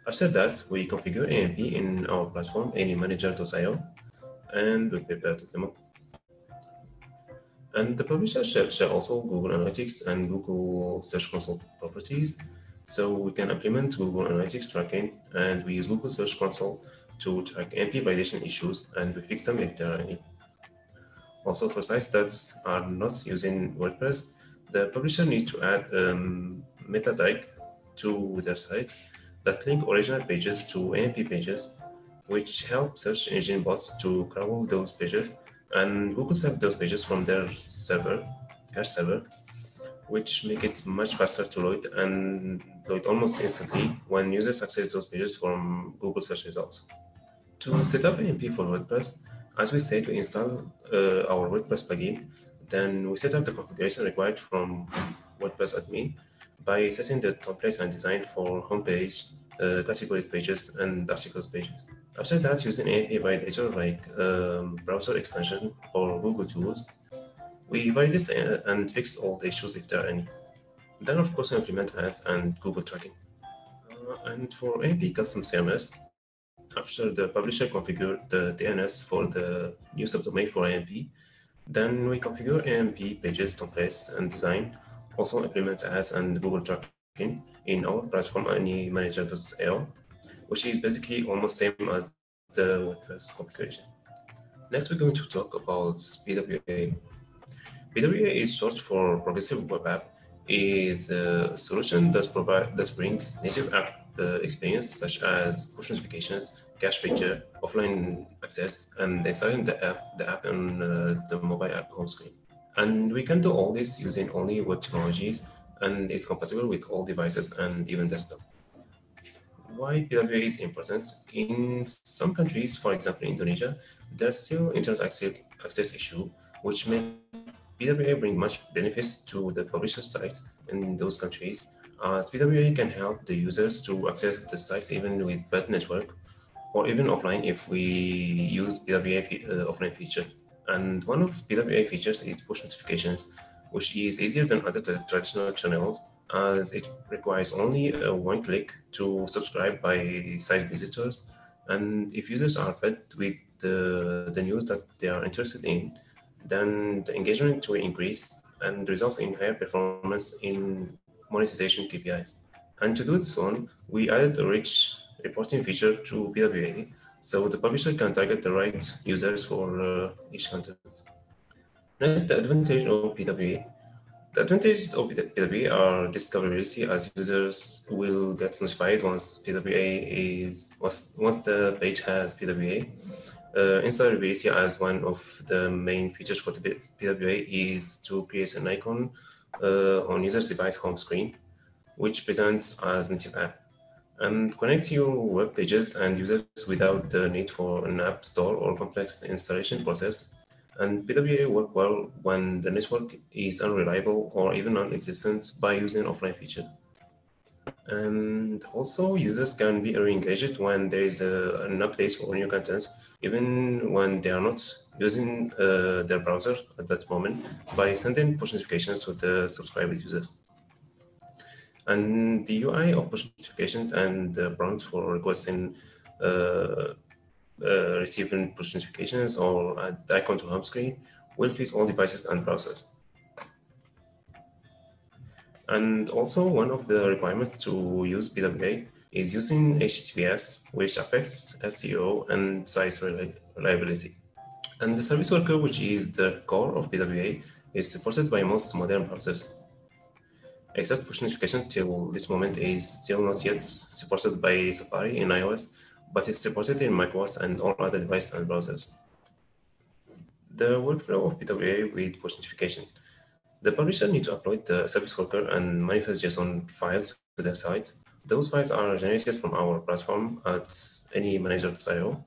After that, we configure AMP in our platform, anymanager.io, and we prepare the demo. And the publisher share, share also Google Analytics and Google Search Console properties. So we can implement Google Analytics tracking and we use Google Search Console to track AMP validation issues and we fix them if there are any. Also for sites that are not using WordPress, the publisher need to add um, meta tag to their site that link original pages to AMP pages, which help search engine bots to crawl those pages and Google serve those pages from their server, cache server, which make it much faster to load and load almost instantly when users access those pages from Google search results. To set up AMP for WordPress, as we said, we install uh, our WordPress plugin, then we set up the configuration required from WordPress admin by setting the templates and design for homepage, uh, categories pages, and articles pages. After that, using AMP validator like um, browser extension or Google tools, we validate and fix all the issues if there are any. Then, of course, we implement ads and Google tracking. Uh, and for AMP custom CMS, after the publisher configured the DNS for the new subdomain for AMP, then we configure AMP pages, templates, and design, also implement ads and Google tracking in our platform AnyManager.io, which is basically almost same as the WordPress configuration. Next, we're going to talk about PWA. PWA is short for Progressive Web App, is a solution that provide that brings native app uh, experience such as push notifications, cache feature, offline access, and installing the app, the app on uh, the mobile app home screen. And we can do all this using only web technologies, and it's compatible with all devices and even desktop. Why PWA is important? In some countries, for example, Indonesia, there's still internet access, access issue, which may PWA bring much benefits to the publisher sites in those countries, as PWA can help the users to access the sites even with bad network or even offline if we use PWA uh, offline feature. And one of PWA features is push notifications, which is easier than other traditional channels as it requires only one click to subscribe by site visitors. And if users are fed with the, the news that they are interested in, then the engagement will increase and results in higher performance in monetization KPIs. And to do this one, we added a rich reporting feature to PWA so the publisher can target the right users for uh, each content. Next, the advantage of PWA. The advantages of PWA are discoverability as users will get notified once PWA is, once, once the page has PWA. Uh, installability as one of the main features for the PWA is to create an icon uh, on user's device home screen, which presents as native app and connect your web pages and users without the need for an app store or complex installation process. And PWA work well when the network is unreliable or even non-existent by using offline feature. And also users can be re-engaged when there is a, an update for new content, even when they are not using uh, their browser at that moment by sending push notifications to the subscribed users. And the UI of push notifications and the prompt for requesting uh, uh, receiving push notifications or an icon to home screen will fit all devices and browsers. And also one of the requirements to use PWA is using HTTPS, which affects SEO and site reliability. And the service worker, which is the core of PWA, is supported by most modern browsers. Except push notification till this moment is still not yet supported by Safari in iOS, but it's supported in macOS and all other devices and browsers. The workflow of PWA with push notification. The publisher needs to upload the service worker and manifest JSON files to their site. Those files are generated from our platform at any manager.io.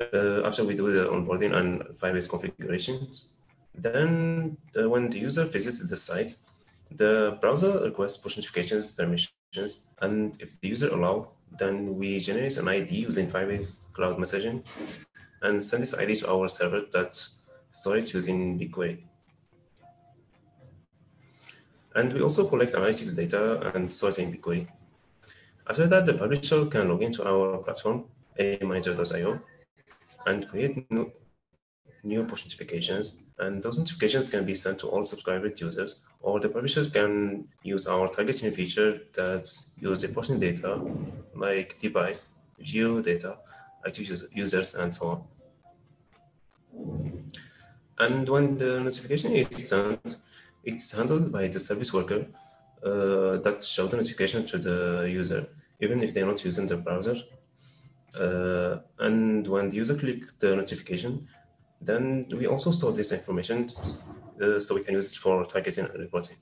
Uh, after we do the onboarding and Firebase configurations, then uh, when the user visits the site, the browser requests push notifications permissions, and if the user allow, then we generate an ID using Firebase Cloud Messaging and send this ID to our server that store it using BigQuery. And we also collect analytics data and store it in BigQuery. After that, the publisher can log into our platform, amanager.io, and create new, new push notifications. And those notifications can be sent to all subscribed users, or the publishers can use our targeting feature that use the posting data like device, geo data, active users, and so on. And when the notification is sent, it's handled by the service worker uh, that show the notification to the user, even if they're not using the browser. Uh, and when the user click the notification, then we also store this information uh, so we can use it for targeting and reporting.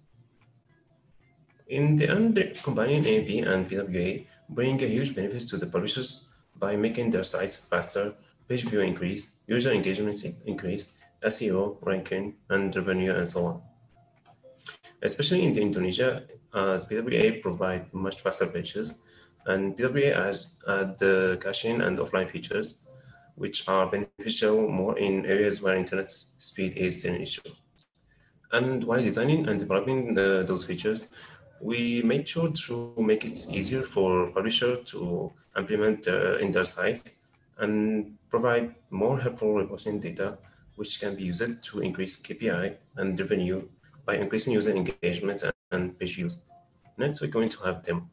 In the end, combining AMP and PWA bring a huge benefits to the publishers by making their sites faster, page view increase, user engagement increase, SEO, ranking, and revenue, and so on. Especially in Indonesia, as PWA provide much faster pages, and PWA adds add the caching and offline features, which are beneficial more in areas where internet speed is an issue. And while designing and developing the, those features, we made sure to make it easier for publisher to implement uh, in their site and provide more helpful reporting data, which can be used to increase KPI and revenue by increasing user engagement and page views. Next, we're going to have them.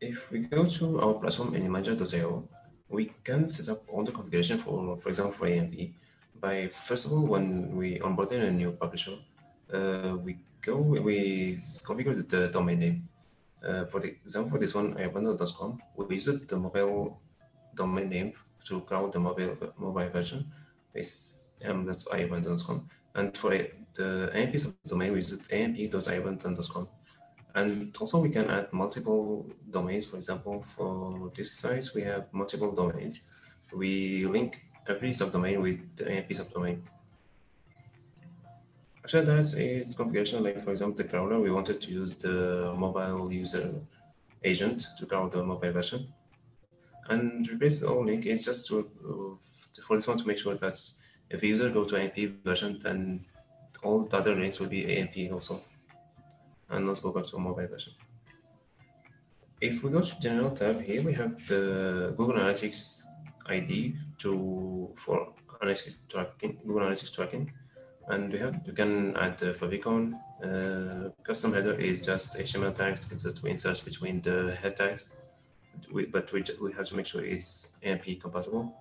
If we go to our platform in Imagine.io, we can set up all the configuration for, for example, for AMP by first of all, when we onboard in a new publisher, uh, we go, we configure the domain name. Uh, for the example, for this one, iabundle.com, we use the mobile domain name to crowd the mobile mobile version. It's um, that's iabundle.com. And for the AMP subdomain, we use amp.iabundle.com. And also we can add multiple domains. For example, for this size, we have multiple domains. We link every subdomain with the AMP subdomain. After that is a configuration, like for example, the crawler, we wanted to use the mobile user agent to crawl the mobile version. And replace all link is just to, uh, for this one to make sure that if a user go to AMP version, then all the other links will be AMP also and let's go back to mobile version. If we go to general tab here, we have the Google Analytics ID to for analytics tracking, Google Analytics tracking, and we have you can add the favicon. Uh, custom header is just HTML tags that we insert between the head tags, we, but we, we have to make sure it's AMP compatible.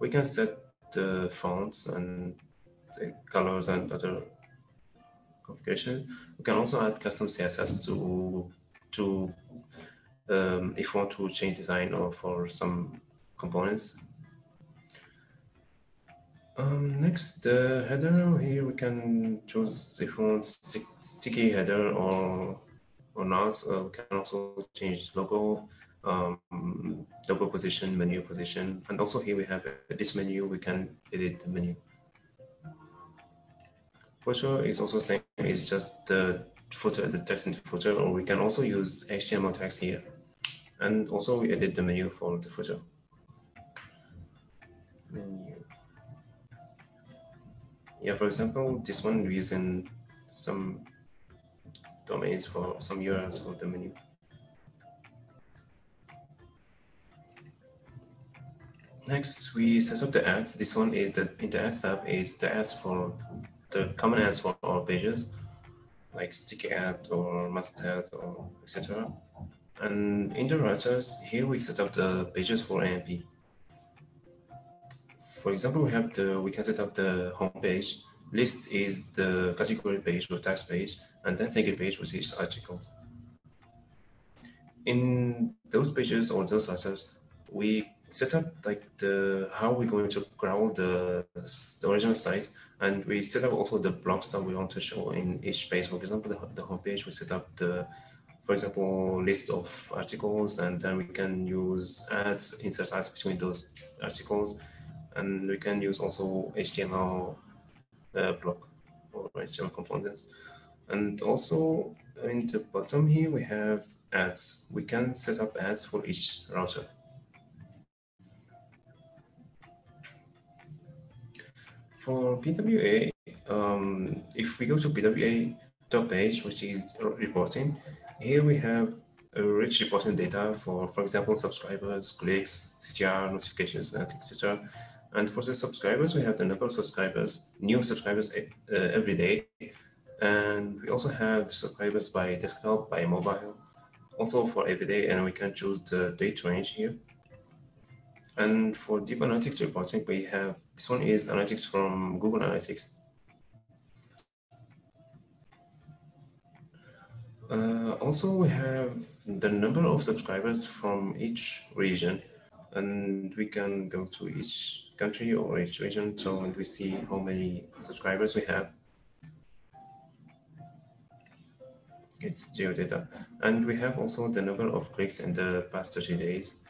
We can set the fonts and the colors and other configurations. We can also add custom CSS to to um, if you want to change design or for some components. Um, next, the header here we can choose if we want stick, sticky header or or not. Uh, we can also change logo, um, logo position, menu position, and also here we have this menu. We can edit the menu. Footer is also same, it's just the footer, the text in the footer, or we can also use HTML text here. And also we edit the menu for the footer. Menu. Yeah, for example, this one we're using some domains for some URLs for the menu. Next, we set up the ads. This one is the in the ads tab is the ads for the common ads for our pages. like sticky app or masthead or etc. And in the routers, here we set up the pages for AMP. For example, we have the we can set up the home page. List is the category page or tax page, and then single page with each article. In those pages or those routers, we set up like the how we're going to crawl the, the original site and we set up also the blocks that we want to show in each page. For example the, the homepage we set up the for example list of articles and then we can use ads insert ads between those articles. And we can use also html uh, block or html components. And also in the bottom here we have ads. We can set up ads for each router For PWA, um, if we go to PWA top page, which is reporting, here we have a rich reporting data for, for example, subscribers, clicks, CTR, notifications, etc. And for the subscribers, we have the number of subscribers, new subscribers uh, every day. And we also have subscribers by desktop, by mobile, also for every day, and we can choose the date range here. And for deep analytics reporting, we have, this one is analytics from Google Analytics. Uh, also, we have the number of subscribers from each region, and we can go to each country or each region, so and we see how many subscribers we have. It's geodata. And we have also the number of clicks in the past 30 days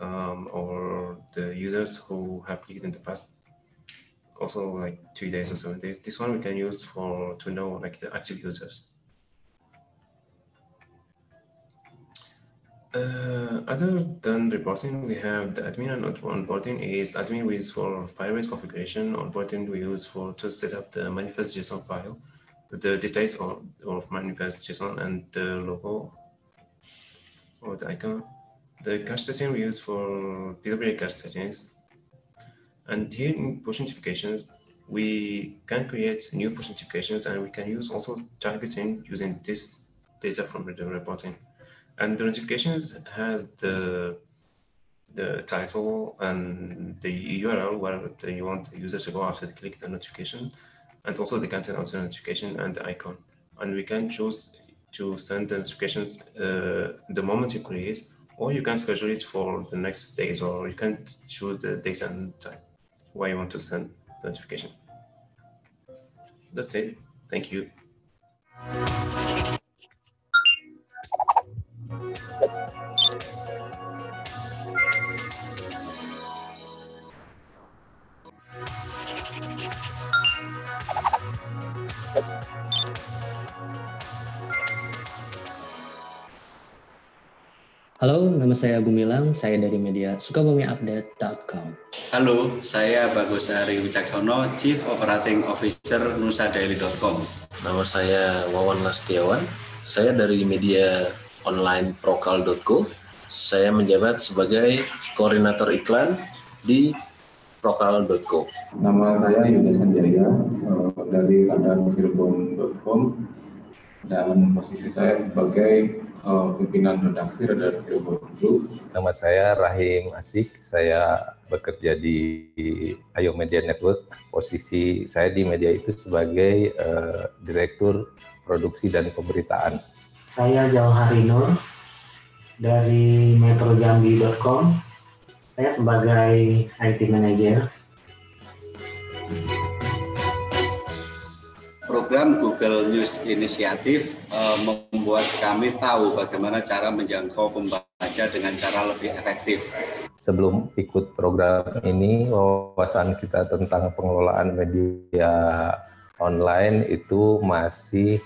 um, or the users who have clicked in the past also like two days or seven days. This one we can use for to know like the active users. Uh, other than reporting, we have the admin and onboarding is admin we use for Firebase configuration, onboarding we use for to set up the manifest JSON file with the details of, of manifest JSON and the logo or the icon the cache setting we use for PWA cache settings. And here in push notifications, we can create new push notifications and we can use also targeting using this data from the reporting. And the notifications has the the title and the URL where you want the user to go after they click the notification, and also the content of the notification and the icon. And we can choose to send the notifications uh, the moment you create or you can schedule it for the next days, or you can choose the date and time where you want to send the notification. That's it. Thank you. Halo, nama saya Gumilang, saya dari media sukabumiupdate.com. Halo, saya Bagus Ari Wicaksono, Chief Operating Officer nusadaily.com. Nama saya Wawan Lastiawan, saya dari media online prokal.co. Saya menjabat sebagai koordinator iklan di prokal.co. Nama saya Yuda Sanjaya eh, dari ladang cirebon.com dan posisi saya sebagai uh, pimpinan redaksi Cirebon Group. Nama saya Rahim Asik, saya bekerja di Ayo Media Network. Posisi saya di media itu sebagai uh, Direktur Produksi dan Pemberitaan. Saya Jauhari Nur dari metrojambi.com. Saya sebagai IT Manager. Program Google News Inisiatif uh, membuat kami tahu bagaimana cara menjangkau pembaca dengan cara lebih efektif. Sebelum ikut program ini, wawasan kita tentang pengelolaan media online itu masih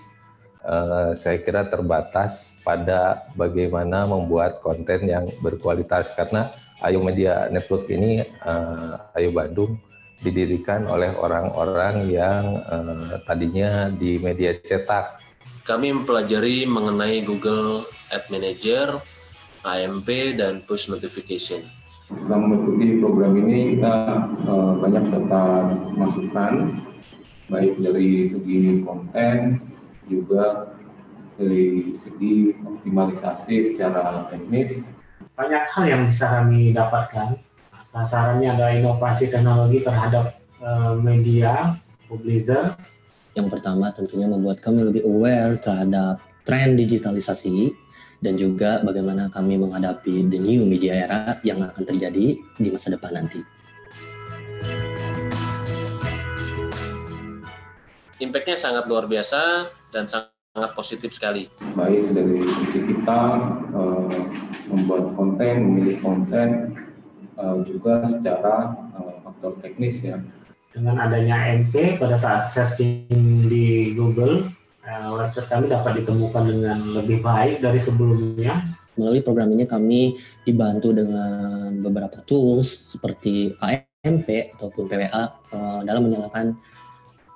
uh, saya kira terbatas pada bagaimana membuat konten yang berkualitas karena Ayo Media Network ini uh, Ayo Bandung didirikan oleh orang-orang yang uh, tadinya di media cetak. Kami mempelajari mengenai Google Ad Manager, AMP, dan Push Notification. Selama mengikuti program ini kita uh, banyak dapat masukan, baik dari segi konten, juga dari segi optimalisasi secara teknis. Banyak hal yang bisa kami dapatkan. Sasarannya ada inovasi teknologi terhadap uh, media, publisher. Yang pertama tentunya membuat kami lebih aware terhadap tren digitalisasi dan juga bagaimana kami menghadapi the new media era yang akan terjadi di masa depan nanti. Impact-nya sangat luar biasa dan sangat positif sekali. Baik dari sisi kita uh, membuat konten, memilih konten, uh, juga secara uh, faktor teknis ya. Dengan adanya MP pada saat searching di Google, uh, website kami dapat ditemukan dengan lebih baik dari sebelumnya. Melalui program ini kami dibantu dengan beberapa tools seperti AMP ataupun PWA uh, dalam menyalakan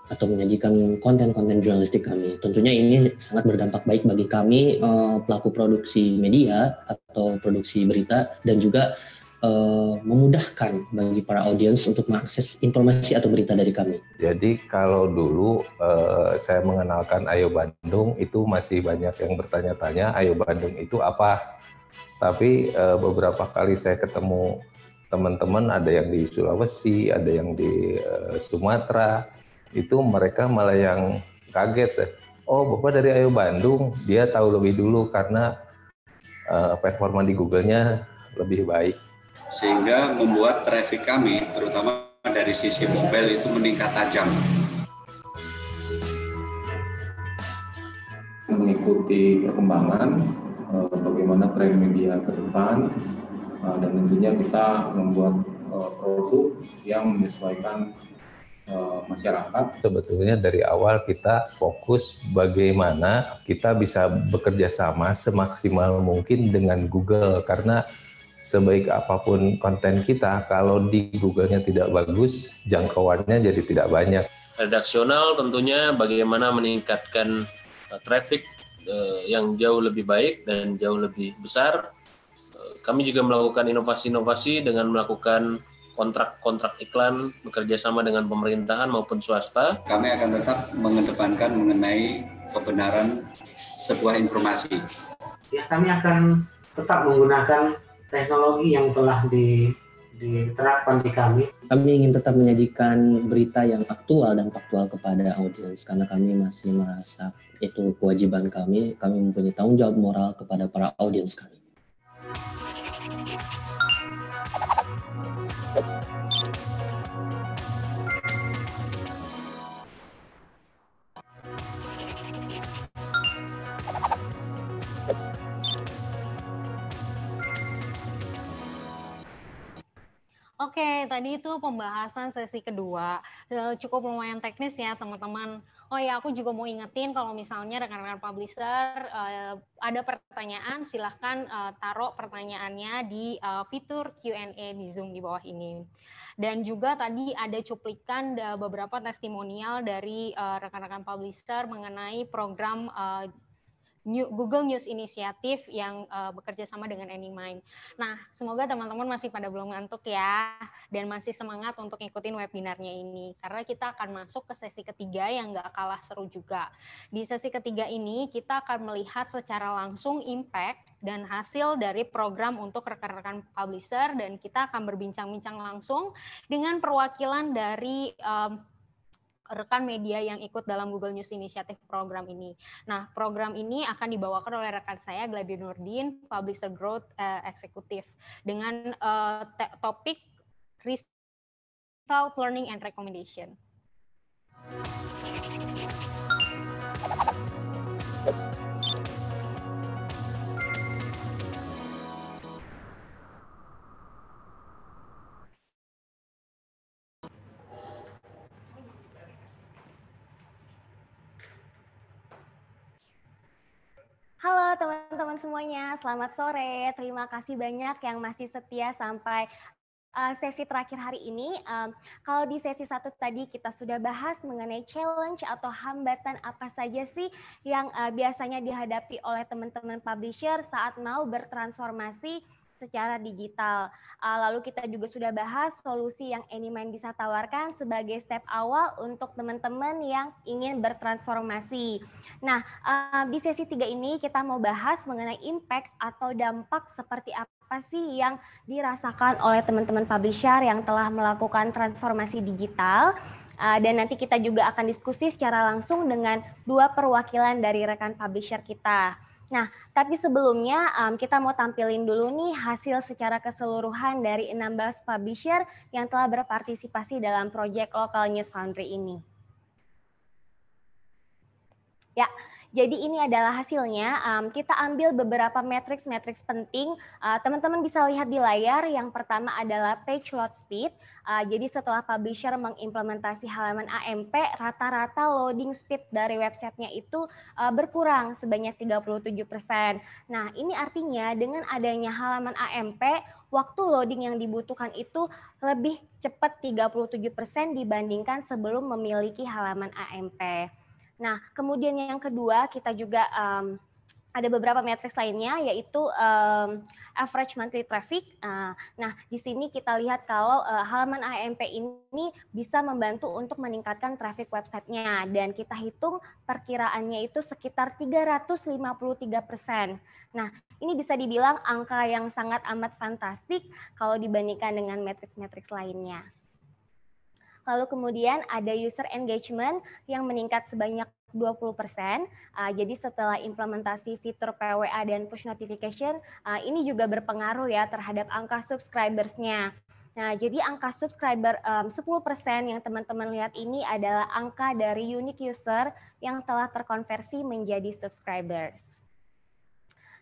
atau menyajikan konten-konten jurnalistik kami. Tentunya ini sangat berdampak baik bagi kami uh, pelaku produksi media atau produksi berita dan juga uh, memudahkan bagi para audiens untuk mengakses informasi atau berita dari kami. Jadi kalau dulu uh, saya mengenalkan Ayo Bandung itu masih banyak yang bertanya-tanya Ayo Bandung itu apa? Tapi uh, beberapa kali saya ketemu teman-teman ada yang di Sulawesi, ada yang di uh, Sumatera, itu mereka malah yang kaget ya. Oh, Bapak dari Ayo Bandung, dia tahu lebih dulu karena uh, performa di Google-nya lebih baik. Sehingga membuat traffic kami, terutama dari sisi mobile itu meningkat tajam. Mengikuti perkembangan, uh, bagaimana tren media ke depan, uh, dan tentunya kita membuat uh, produk yang menyesuaikan Eh, masyarakat. Sebetulnya dari awal kita fokus bagaimana kita bisa bekerja sama semaksimal mungkin dengan Google karena sebaik apa pun konten kita kalau di Google-nya tidak bagus jangkauannya jadi tidak banyak. Redaksional tentunya bagaimana meningkatkan uh, traffic uh, yang jauh lebih baik dan jauh lebih besar. Uh, kami juga melakukan inovasi-inovasi dengan melakukan kontrak-kontrak iklan bekerja sama dengan pemerintahan maupun swasta. Kami akan tetap mengedepankan mengenai kebenaran sebuah informasi. Ya, kami akan tetap menggunakan teknologi yang telah di, diterapkan di kami. Kami ingin tetap menyajikan berita yang aktual dan faktual kepada audiens karena kami masih merasa itu kewajiban kami. Kami mempunyai tanggung jawab moral kepada para audiens kami. Oke, tadi itu pembahasan sesi kedua. Eh, cukup lumayan teknis ya, teman-teman. Oh ya, aku juga mau ingetin kalau misalnya rekan-rekan publisher uh, ada pertanyaan, silahkan uh, taruh pertanyaannya di fitur Q&A di Zoom di bawah ini. Dan juga tadi ada cuplikan beberapa testimonial dari rekan-rekan publisher mengenai program New, Google News Initiative yang uh, bekerja sama dengan Anymind. Nah, semoga teman-teman masih pada belum ngantuk ya dan masih semangat untuk ngikutin webinarnya ini karena kita akan masuk ke sesi ketiga yang nggak kalah seru juga. Di sesi ketiga ini kita akan melihat secara langsung impact dan hasil dari program untuk rekan-rekan publisher dan kita akan berbincang-bincang langsung dengan perwakilan dari um, rekan media yang ikut dalam Google News Initiative program ini. Nah, program ini akan dibawakan oleh rekan saya Gladi Nurdin, Publisher Growth uh, Executive dengan uh, topik Result Learning and Recommendation. Teman-teman semuanya, selamat sore. Terima kasih banyak yang masih setia sampai uh, sesi terakhir hari ini. Kalau di sesi satu tadi kita sudah bahas mengenai challenge atau hambatan apa saja sih yang uh, biasanya dihadapi oleh teman-teman publisher saat mau bertransformasi secara digital. Uh, lalu kita juga sudah bahas solusi yang Anymind bisa tawarkan sebagai step awal untuk teman-teman yang ingin bertransformasi. Nah, uh, di sesi tiga ini kita mau bahas mengenai impact atau dampak seperti apa sih yang dirasakan oleh teman-teman publisher yang telah melakukan transformasi digital. Uh, dan nanti kita juga akan diskusi secara langsung dengan dua perwakilan dari rekan publisher kita. Nah, tapi sebelumnya um, kita mau tampilin dulu nih hasil secara keseluruhan dari 16 publisher yang telah berpartisipasi dalam proyek Local News Foundry ini. Ya, jadi ini adalah hasilnya. Um, kita ambil beberapa matriks-matriks penting. Uh, teman-teman uh, bisa lihat di layar. Yang pertama adalah page load speed. Uh, jadi setelah publisher mengimplementasi halaman AMP, rata-rata loading speed dari websitenya itu uh, berkurang sebanyak 37%. Nah ini artinya dengan adanya halaman AMP, waktu loading yang dibutuhkan itu lebih cepat 37% dibandingkan sebelum memiliki halaman AMP. Nah, kemudian yang kedua kita juga um, ada beberapa matriks lainnya yaitu um, average monthly traffic. Uh, nah, di sini kita lihat kalau uh, halaman AMP ini bisa membantu untuk meningkatkan traffic websitenya dan kita hitung perkiraannya itu sekitar 353 persen. Nah, ini bisa dibilang angka yang sangat amat fantastik kalau dibandingkan dengan matriks-matriks lainnya. Lalu kemudian ada user engagement yang meningkat sebanyak 20%. Uh, jadi setelah implementasi fitur PWA dan push notification, uh, ini juga berpengaruh ya terhadap angka subscribersnya. Nah, jadi angka subscriber um, 10% yang teman-teman lihat ini adalah angka dari unique user yang telah terkonversi menjadi subscribers.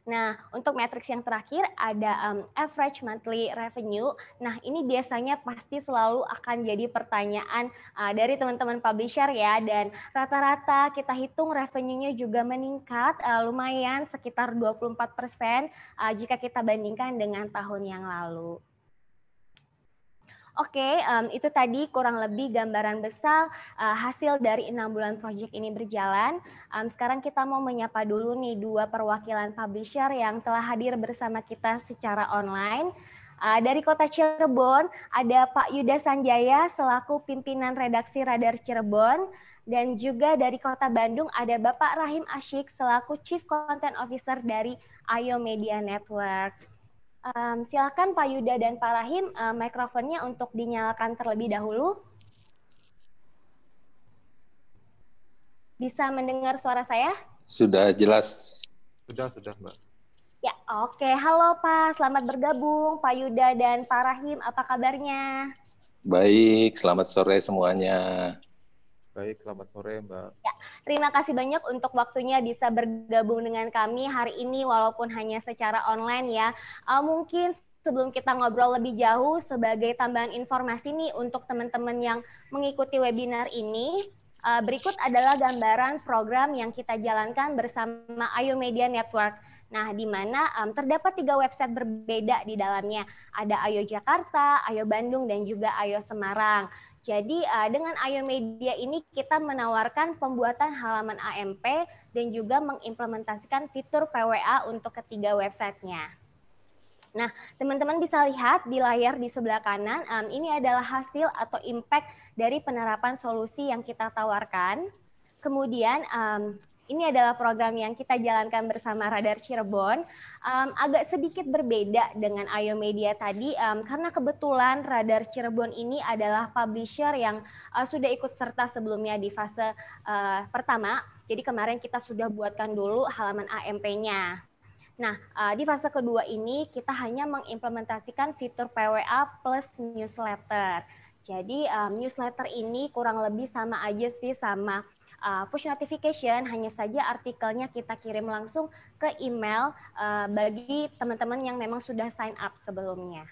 Nah, untuk matriks yang terakhir ada um, average monthly revenue. Nah, ini biasanya pasti selalu akan jadi pertanyaan uh, dari teman-teman publisher ya. Dan rata-rata kita hitung revenue-nya juga meningkat uh, lumayan sekitar 24% uh, jika kita bandingkan dengan tahun yang lalu. Oke, okay, um, itu tadi kurang lebih gambaran besar uh, hasil dari enam bulan proyek ini berjalan. Um, sekarang kita mau menyapa dulu nih dua perwakilan publisher yang telah hadir bersama kita secara online. Uh, dari Kota Cirebon ada Pak Yuda Sanjaya selaku pimpinan redaksi Radar Cirebon dan juga dari Kota Bandung ada Bapak Rahim Asyik selaku Chief Content Officer dari Ayo Media Network. Um, silakan Pak Yuda dan Pak Rahim, uh, mikrofonnya untuk dinyalakan terlebih dahulu. Bisa mendengar suara saya? Sudah jelas. Sudah, sudah, Mbak. Ya, oke. Okay. Halo Pak, selamat bergabung Pak Yuda dan Pak Rahim. Apa kabarnya? Baik, selamat sore semuanya. Baik, selamat sore Mbak. Ya, terima kasih banyak untuk waktunya bisa bergabung dengan kami hari ini walaupun hanya secara online ya. Uh, mungkin sebelum kita ngobrol lebih jauh sebagai tambahan informasi nih untuk teman-teman yang mengikuti webinar ini, uh, berikut adalah gambaran program yang kita jalankan bersama Ayo Media Network. Nah, di mana um, terdapat tiga website berbeda di dalamnya. Ada Ayo Jakarta, Ayo Bandung, dan juga Ayo Semarang. Jadi uh, dengan Ayo Media ini kita menawarkan pembuatan halaman AMP dan juga mengimplementasikan fitur PWA untuk ketiga websitenya. Nah, teman-teman bisa lihat di layar di sebelah kanan, um, ini adalah hasil atau impact dari penerapan solusi yang kita tawarkan. Kemudian um, ini adalah program yang kita jalankan bersama Radar Cirebon. Um, agak sedikit berbeda dengan Ayo Media tadi, um, karena kebetulan Radar Cirebon ini adalah publisher yang uh, sudah ikut serta sebelumnya di fase uh, pertama. Jadi kemarin kita sudah buatkan dulu halaman AMP-nya. Nah, uh, di fase kedua ini kita hanya mengimplementasikan fitur PWA plus newsletter. Jadi um, newsletter ini kurang lebih sama aja sih sama uh, push notification hanya saja artikelnya kita kirim langsung ke email uh, bagi teman-teman yang memang sudah sign up sebelumnya.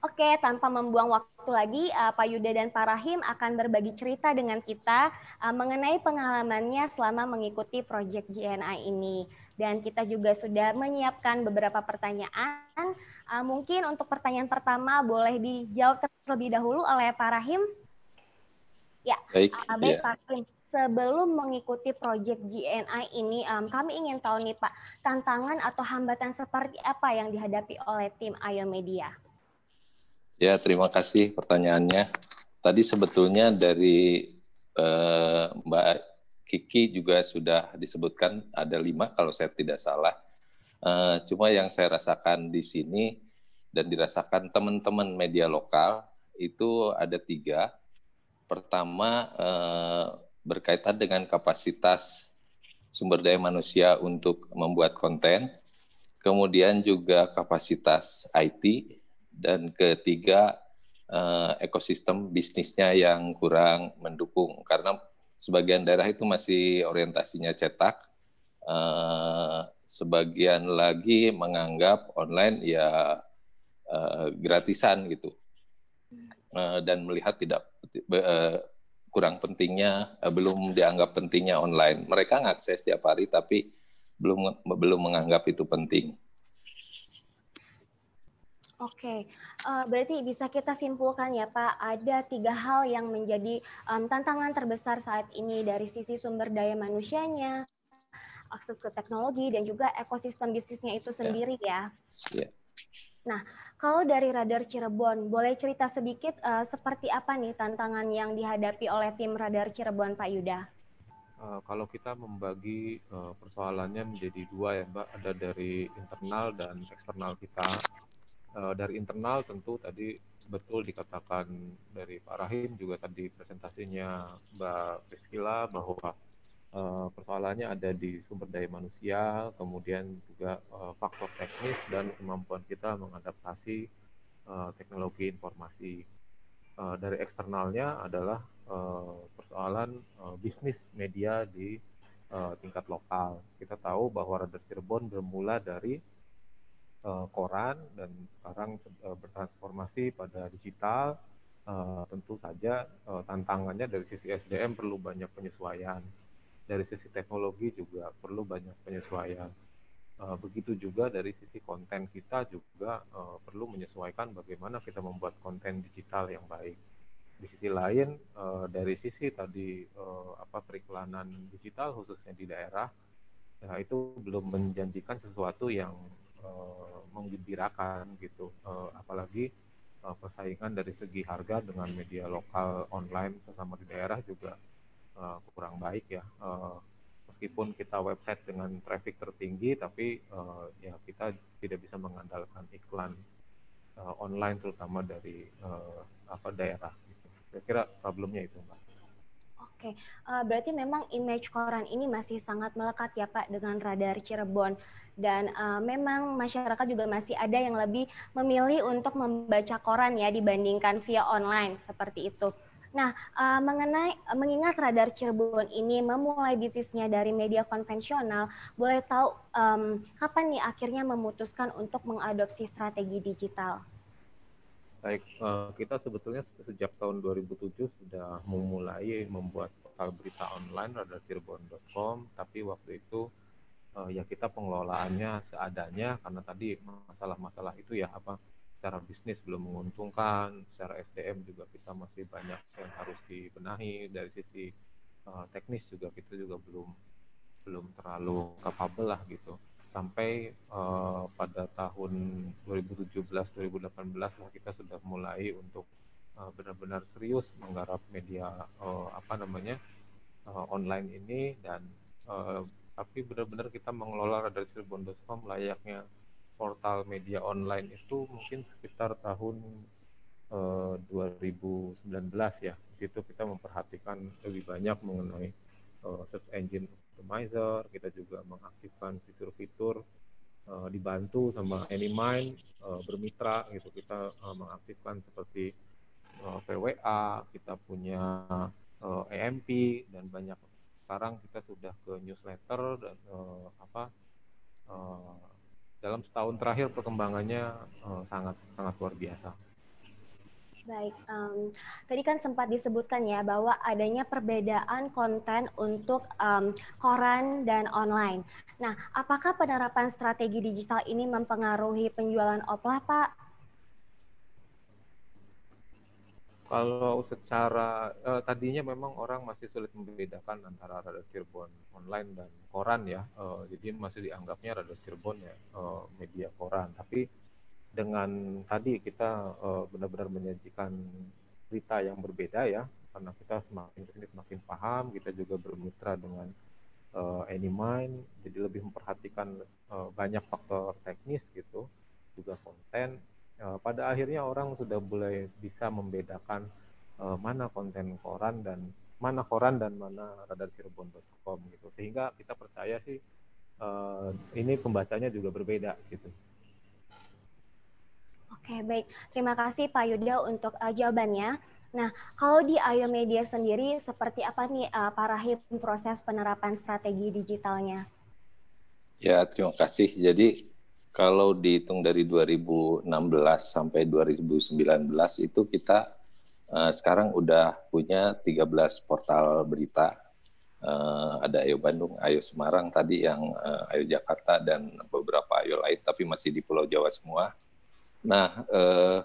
Oke, tanpa membuang waktu lagi, uh, Pak Yuda dan Pak Rahim akan berbagi cerita dengan kita uh, mengenai pengalamannya selama mengikuti proyek GNI ini. Dan kita juga sudah menyiapkan beberapa pertanyaan. Uh, mungkin untuk pertanyaan pertama boleh dijawab terlebih dahulu oleh Pak Rahim. Ya, baik. Uh, baik ya. Pak sebelum mengikuti proyek GNI ini, um, kami ingin tahu nih Pak, tantangan atau hambatan seperti apa yang dihadapi oleh tim Ayo Media? Ya, terima kasih pertanyaannya. Tadi sebetulnya dari uh, Mbak Kiki juga sudah disebutkan ada lima kalau saya tidak salah. Uh, cuma yang saya rasakan di sini dan dirasakan teman-teman media lokal itu ada tiga. Pertama, uh, berkaitan dengan kapasitas sumber daya manusia untuk membuat konten, kemudian juga kapasitas IT, dan ketiga uh, ekosistem bisnisnya yang kurang mendukung. Karena sebagian daerah itu masih orientasinya cetak, uh, sebagian lagi menganggap online ya uh, gratisan gitu uh, dan melihat tidak uh, kurang pentingnya uh, belum dianggap pentingnya online. Mereka ngakses tiap hari tapi belum belum menganggap itu penting. Oke, uh, berarti bisa kita simpulkan ya Pak, ada tiga hal yang menjadi um, tantangan terbesar saat ini dari sisi sumber daya manusianya, akses ke teknologi, dan juga ekosistem bisnisnya itu sendiri ya. ya. Nah, kalau dari Radar Cirebon, boleh cerita sedikit uh, seperti apa nih tantangan yang dihadapi oleh tim Radar Cirebon, Pak Yuda? Uh, kalau kita membagi uh, persoalannya menjadi dua ya Mbak, ada dari internal dan eksternal kita uh, dari internal tentu tadi betul dikatakan dari Pak Rahim juga tadi presentasinya Mbak Priscila bahwa uh, persoalannya ada di sumber daya manusia, kemudian juga uh, faktor teknis dan kemampuan kita mengadaptasi uh, teknologi informasi. Dari eksternalnya adalah persoalan bisnis media di tingkat lokal. Kita tahu bahwa Radar Cirebon bermula dari koran dan sekarang bertransformasi pada digital. Uh, tentu saja uh, tantangannya dari sisi SDM perlu banyak penyesuaian, dari sisi teknologi juga perlu banyak penyesuaian. Uh, begitu juga dari sisi konten kita juga uh, perlu menyesuaikan bagaimana kita membuat konten digital yang baik. Di sisi lain, uh, dari sisi tadi apa periklanan digital khususnya di daerah, ya itu belum menjanjikan sesuatu yang menggembirakan gitu apalagi persaingan dari segi harga dengan media lokal online sesama di daerah juga uh, kurang baik ya uh, meskipun kita website dengan traffic tertinggi tapi uh, ya kita tidak bisa mengandalkan iklan uh, online terutama dari uh, apa daerah gitu. saya kira problemnya itu mbak Oke, uh, berarti memang image koran ini masih sangat melekat ya Pak dengan radar Cirebon dan uh, memang masyarakat juga masih ada yang lebih memilih untuk membaca koran ya dibandingkan via online seperti itu. Nah, uh, mengenai mengingat Radar Cirebon ini memulai bisnisnya dari media konvensional, boleh tahu um, kapan nih akhirnya memutuskan untuk mengadopsi strategi digital? Baik, uh, kita sebetulnya sejak tahun 2007 sudah memulai membuat portal berita online radarcirebon.com, tapi waktu itu uh, ya kita pengelolaannya seadanya karena tadi masalah-masalah itu ya apa secara bisnis belum menguntungkan, secara SDM juga kita masih banyak yang harus dibenahi dari sisi uh, teknis juga kita juga belum belum terlalu capable lah gitu. Sampai uh, pada tahun 2017-2018 lah kita sudah mulai untuk uh, benar-benar serius menggarap media uh, apa namanya uh, online ini dan uh, tapi benar-benar kita mengelola radar cirebon.com layaknya portal media online itu mungkin sekitar tahun eh, 2019 ya. Itu kita memperhatikan lebih banyak mengenai uh, search engine optimizer, kita juga mengaktifkan fitur-fitur uh, dibantu sama Anymind uh, bermitra gitu. Kita uh, mengaktifkan seperti uh, PWA, kita punya uh, EMP dan banyak sekarang kita sudah ke newsletter dan uh, apa dalam setahun terakhir perkembangannya uh, sangat sangat luar biasa. Baik, um, tadi kan sempat disebutkan ya bahwa adanya perbedaan konten untuk um, koran dan online. Nah, apakah penerapan strategi digital ini mempengaruhi penjualan oplah, Pak? Kalau secara uh, tadinya memang orang masih sulit membedakan antara radar Cirebon online dan koran ya. Uh, jadi masih dianggapnya radar Cirebon ya uh, media koran. Tapi dengan tadi kita uh, benar-benar menyajikan berita yang berbeda ya, karena kita semakin ke sini semakin paham. Kita juga bermitra dengan uh, Anymind, jadi lebih memperhatikan uh, banyak faktor teknis gitu, juga konten uh, pada akhirnya orang sudah mulai bisa membedakan uh, mana konten koran dan mana koran dan mana radar cirebon.com gitu sehingga kita percaya sih uh, ini pembacanya juga berbeda gitu. Oke baik terima kasih Pak Yuda untuk uh, jawabannya. Nah kalau di Ayo Media sendiri seperti apa nih uh, Pak Rahim proses penerapan strategi digitalnya? Ya terima kasih. Jadi kalau dihitung dari 2016 sampai 2019 itu kita uh, sekarang udah punya 13 portal berita. Uh, ada Ayo Bandung, Ayo Semarang tadi yang uh, Ayo Jakarta dan beberapa Ayo lain tapi masih di Pulau Jawa semua. Nah, uh,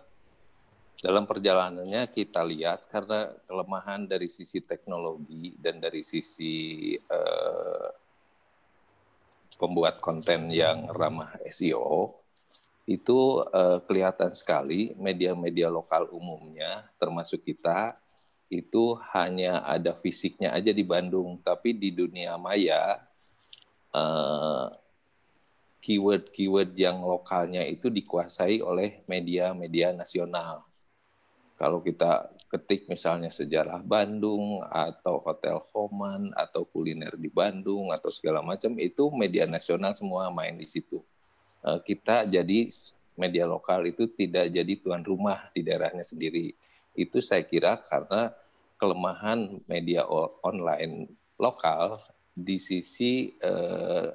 dalam perjalanannya kita lihat karena kelemahan dari sisi teknologi dan dari sisi uh, pembuat konten yang ramah SEO itu uh, kelihatan sekali media-media lokal umumnya termasuk kita itu hanya ada fisiknya aja di Bandung tapi di dunia maya uh, keyword-keyword yang lokalnya itu dikuasai oleh media-media nasional. Kalau kita ketik misalnya sejarah Bandung atau hotel Homan atau kuliner di Bandung atau segala macam itu media nasional semua main di situ. Eh, kita jadi media lokal itu tidak jadi tuan rumah di daerahnya sendiri. Itu saya kira karena kelemahan media online lokal di sisi eh,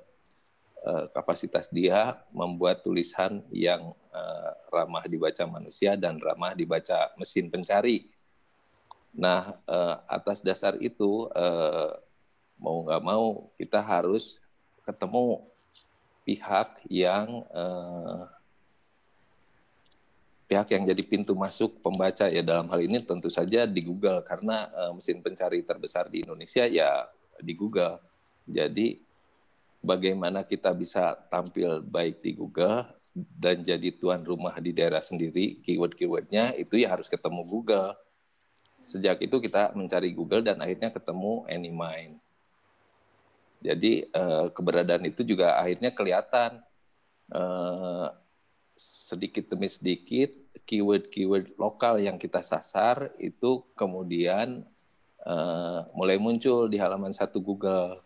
kapasitas dia membuat tulisan yang eh, ramah dibaca manusia dan ramah dibaca mesin pencari Nah, eh, atas dasar itu eh, mau nggak mau kita harus ketemu pihak yang eh, pihak yang jadi pintu masuk pembaca ya dalam hal ini tentu saja di Google karena eh, mesin pencari terbesar di Indonesia ya di Google. Jadi bagaimana kita bisa tampil baik di Google dan jadi tuan rumah di daerah sendiri keyword-keywordnya itu ya harus ketemu Google Sejak itu kita mencari Google dan akhirnya ketemu Anymind. Jadi eh, keberadaan itu juga akhirnya kelihatan eh, sedikit demi sedikit keyword-keyword lokal yang kita sasar itu kemudian eh, mulai muncul di halaman satu Google.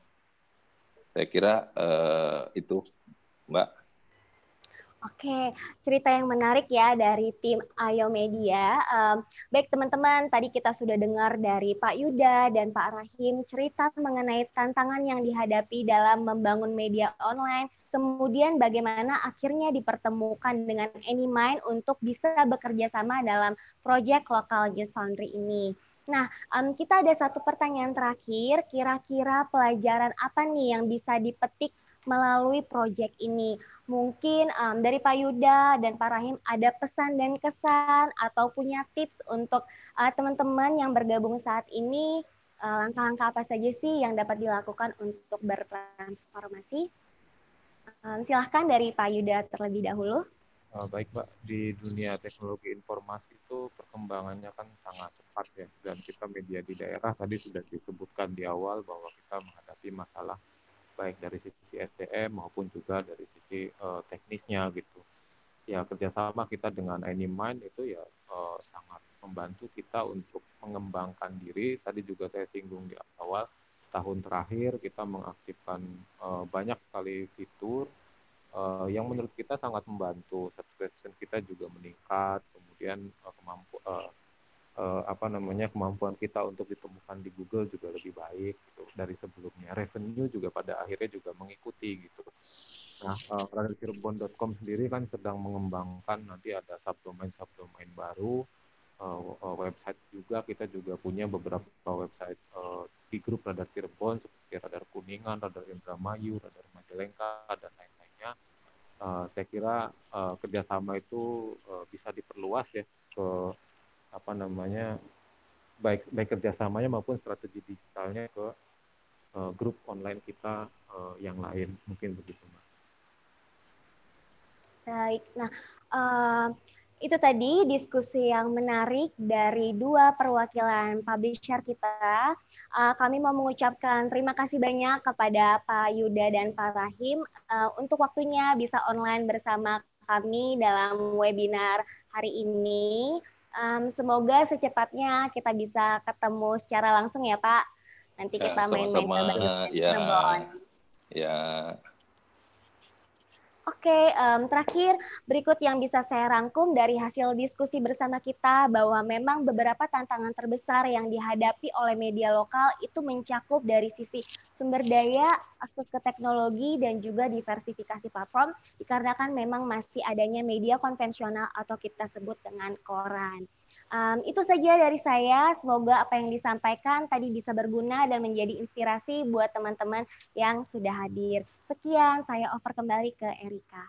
Saya kira itu, Mbak. Oke, cerita yang menarik ya dari tim Ayo Media. Um, baik teman-teman, tadi kita sudah dengar dari Pak Yuda dan Pak Rahim cerita mengenai tantangan yang dihadapi dalam membangun media online. Kemudian bagaimana akhirnya dipertemukan dengan Anymind untuk bisa bekerja sama dalam proyek Local News Foundry ini. Nah, um, kita ada satu pertanyaan terakhir. Kira-kira pelajaran apa nih yang bisa dipetik melalui proyek ini? mungkin um, dari Pak Yuda dan Pak Rahim ada pesan dan kesan atau punya tips untuk uh, teman-teman yang bergabung saat ini uh, langkah-langkah apa saja sih yang dapat dilakukan untuk bertransformasi? Um, silahkan dari Pak Yuda terlebih dahulu. Uh, baik Pak, di dunia teknologi informasi itu perkembangannya kan sangat cepat ya, dan kita media di daerah tadi sudah disebutkan di awal bahwa kita menghadapi masalah baik dari sisi SDM maupun juga dari sisi uh, teknisnya gitu. Ya kerjasama kita dengan Anymind itu ya uh, sangat membantu kita untuk mengembangkan diri. Tadi juga saya singgung di awal tahun terakhir kita mengaktifkan uh, banyak sekali fitur uh, yang menurut kita sangat membantu. Subscription kita juga meningkat, kemudian uh, kemampu uh, uh, apa namanya kemampuan kita untuk ditemukan di Google juga lebih baik gitu dari sebelumnya. Revenue juga pada akhirnya juga mengikuti gitu. Nah, uh, sendiri kan sedang mengembangkan nanti ada subdomain subdomain baru. Uh, website juga kita juga punya beberapa website uh, di grup Radar Cirebon seperti Radar Kuningan, Radar Indramayu, Radar Majalengka dan Uh, saya kira uh, kerjasama itu uh, bisa diperluas ya ke apa namanya baik baik kerjasamanya maupun strategi digitalnya ke uh, grup online kita uh, yang lain mungkin begitu mbak. Baik, nah uh, itu tadi diskusi yang menarik dari dua perwakilan publisher kita. Uh, kami mau mengucapkan terima kasih banyak kepada Pak Yuda dan Pak Rahim uh, untuk waktunya bisa online bersama kami dalam webinar hari ini. Um, semoga secepatnya kita bisa ketemu secara langsung ya Pak. Nanti ya, kita main-main sama ya, ya. Oke, um, terakhir berikut yang bisa saya rangkum dari hasil diskusi bersama kita bahwa memang beberapa tantangan terbesar yang dihadapi oleh media lokal itu mencakup dari sisi sumber daya, akses ke teknologi, dan juga diversifikasi platform dikarenakan memang masih adanya media konvensional atau kita sebut dengan koran. Um, itu saja dari saya. Semoga apa yang disampaikan tadi bisa berguna dan menjadi inspirasi buat teman-teman yang sudah hadir. Sekian, saya over kembali ke Erika.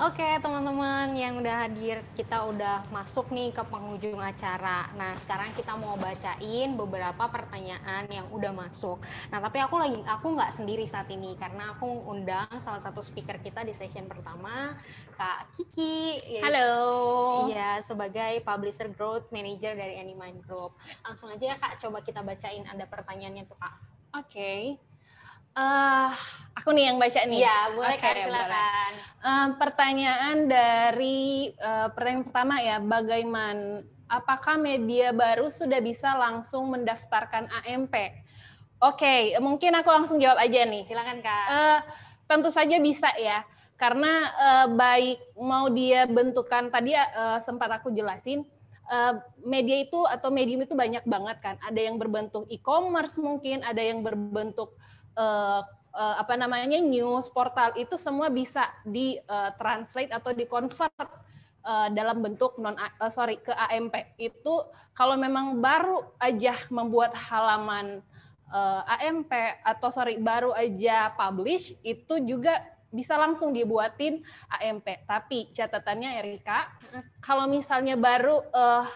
Oke teman-teman yang udah hadir, kita udah masuk nih ke penghujung acara. Nah sekarang kita mau bacain beberapa pertanyaan yang udah masuk. Nah tapi aku lagi aku nggak sendiri saat ini karena aku undang salah satu speaker kita di session pertama, Kak Kiki. Halo. Iya sebagai Publisher Growth Manager dari Anymind Group. Langsung aja ya Kak, coba kita bacain ada pertanyaannya tuh Kak. Oke. Okay. Uh, aku nih yang baca nih. Iya, boleh okay, kan, silakan. Uh, pertanyaan dari uh, pertanyaan pertama ya, bagaimana apakah media baru sudah bisa langsung mendaftarkan AMP? Oke, okay, mungkin aku langsung jawab aja nih. Silakan Kak. Uh, tentu saja bisa ya, karena uh, baik mau dia bentukan tadi uh, sempat aku jelasin. Uh, media itu atau medium itu banyak banget kan. Ada yang berbentuk e-commerce mungkin, ada yang berbentuk uh, uh, apa namanya news portal itu semua bisa di uh, translate atau di convert uh, dalam bentuk non uh, sorry ke AMP itu kalau memang baru aja membuat halaman uh, AMP atau sorry baru aja publish itu juga bisa langsung dibuatin AMP. Tapi catatannya Erika, kalau misalnya baru uh,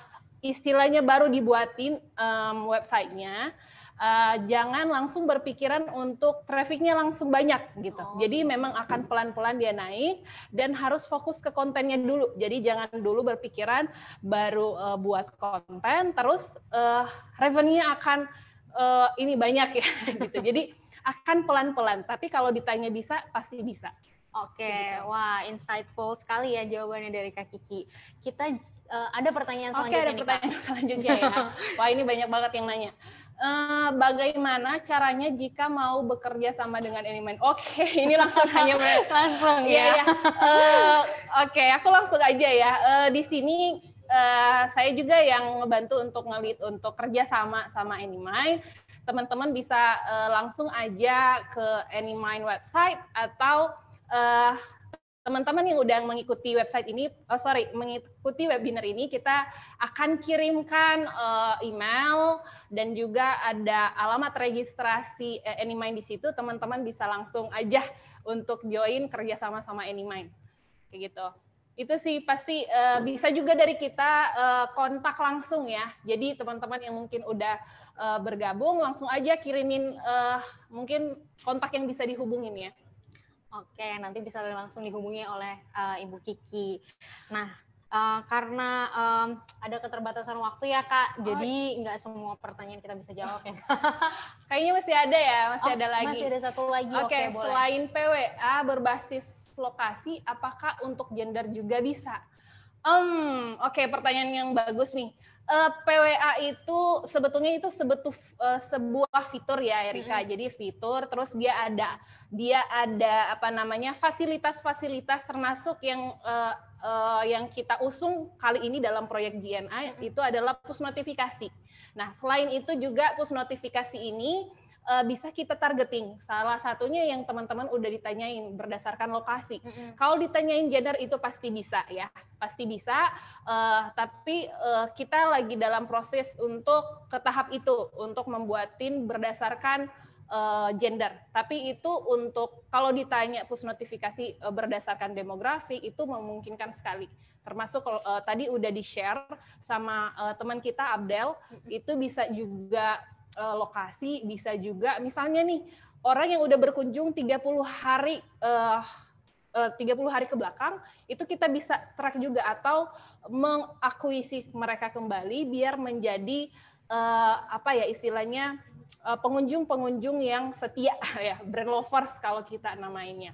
istilahnya baru dibuatin um, websitenya, uh, jangan langsung berpikiran untuk trafficnya langsung banyak gitu. Oh. Jadi memang akan pelan-pelan dia naik dan harus fokus ke kontennya dulu. Jadi jangan dulu berpikiran baru uh, buat konten terus uh, revenue-nya akan uh, ini banyak ya [LAUGHS] gitu. Jadi akan pelan-pelan. Tapi kalau ditanya bisa pasti bisa. Oke, okay. gitu. wah insightful sekali ya jawabannya dari Kak Kiki. Kita uh, ada pertanyaan selanjutnya. Oke, ada pertanyaan nih, [LAUGHS] selanjutnya ya. [LAUGHS] Wah ini banyak banget yang nanya. Uh, bagaimana caranya jika mau bekerja sama dengan Animan? Oke, okay, [LAUGHS] ini langsung hanya [LAUGHS] langsung ya. ya. Uh, Oke, okay, aku langsung aja ya. Uh, di sini uh, saya juga yang ngebantu untuk ngelit untuk kerja sama sama Animine. Teman-teman bisa uh, langsung aja ke Animine website atau uh, teman-teman yang udah mengikuti website ini, oh sorry, mengikuti webinar ini, kita akan kirimkan uh, email dan juga ada alamat registrasi uh, Anymind di situ. Teman-teman bisa langsung aja untuk join kerja sama sama Anymind, kayak gitu. Itu sih pasti uh, bisa juga dari kita uh, kontak langsung ya. Jadi teman-teman yang mungkin udah uh, bergabung langsung aja kirimin uh, mungkin kontak yang bisa dihubungin ya. Oke, nanti bisa langsung dihubungi oleh uh, Ibu Kiki. Nah, uh, karena um, ada keterbatasan waktu ya Kak, oh. jadi nggak semua pertanyaan kita bisa jawab ya. [LAUGHS] Kayaknya masih ada ya, masih oh, ada lagi. Masih ada satu lagi. Oke, okay, selain PWA berbasis lokasi, apakah untuk gender juga bisa? Um, Oke, okay, pertanyaan yang bagus nih. Uh, PWA itu sebetulnya itu sebetul uh, sebuah fitur ya Erika. Mm-hmm. Jadi fitur terus dia ada dia ada apa namanya fasilitas-fasilitas termasuk yang uh, uh, yang kita usung kali ini dalam proyek GNI mm-hmm. itu adalah push notifikasi. Nah, selain itu juga push notifikasi ini uh, bisa kita targeting. Salah satunya yang teman-teman udah ditanyain berdasarkan lokasi. Mm -hmm. Kalau ditanyain gender itu pasti bisa ya, pasti bisa. Uh, tapi uh, kita lagi dalam proses untuk ke tahap itu, untuk membuatin berdasarkan uh, gender. Tapi itu untuk kalau ditanya push notifikasi uh, berdasarkan demografi itu memungkinkan sekali. Termasuk kalau uh, tadi udah di share sama uh, teman kita Abdel, itu bisa juga uh, lokasi, bisa juga misalnya nih orang yang udah berkunjung 30 hari uh, uh, 30 hari ke belakang itu kita bisa track juga atau mengakuisisi mereka kembali biar menjadi uh, apa ya istilahnya pengunjung-pengunjung uh, yang setia [LAUGHS] ya brand lovers kalau kita namainnya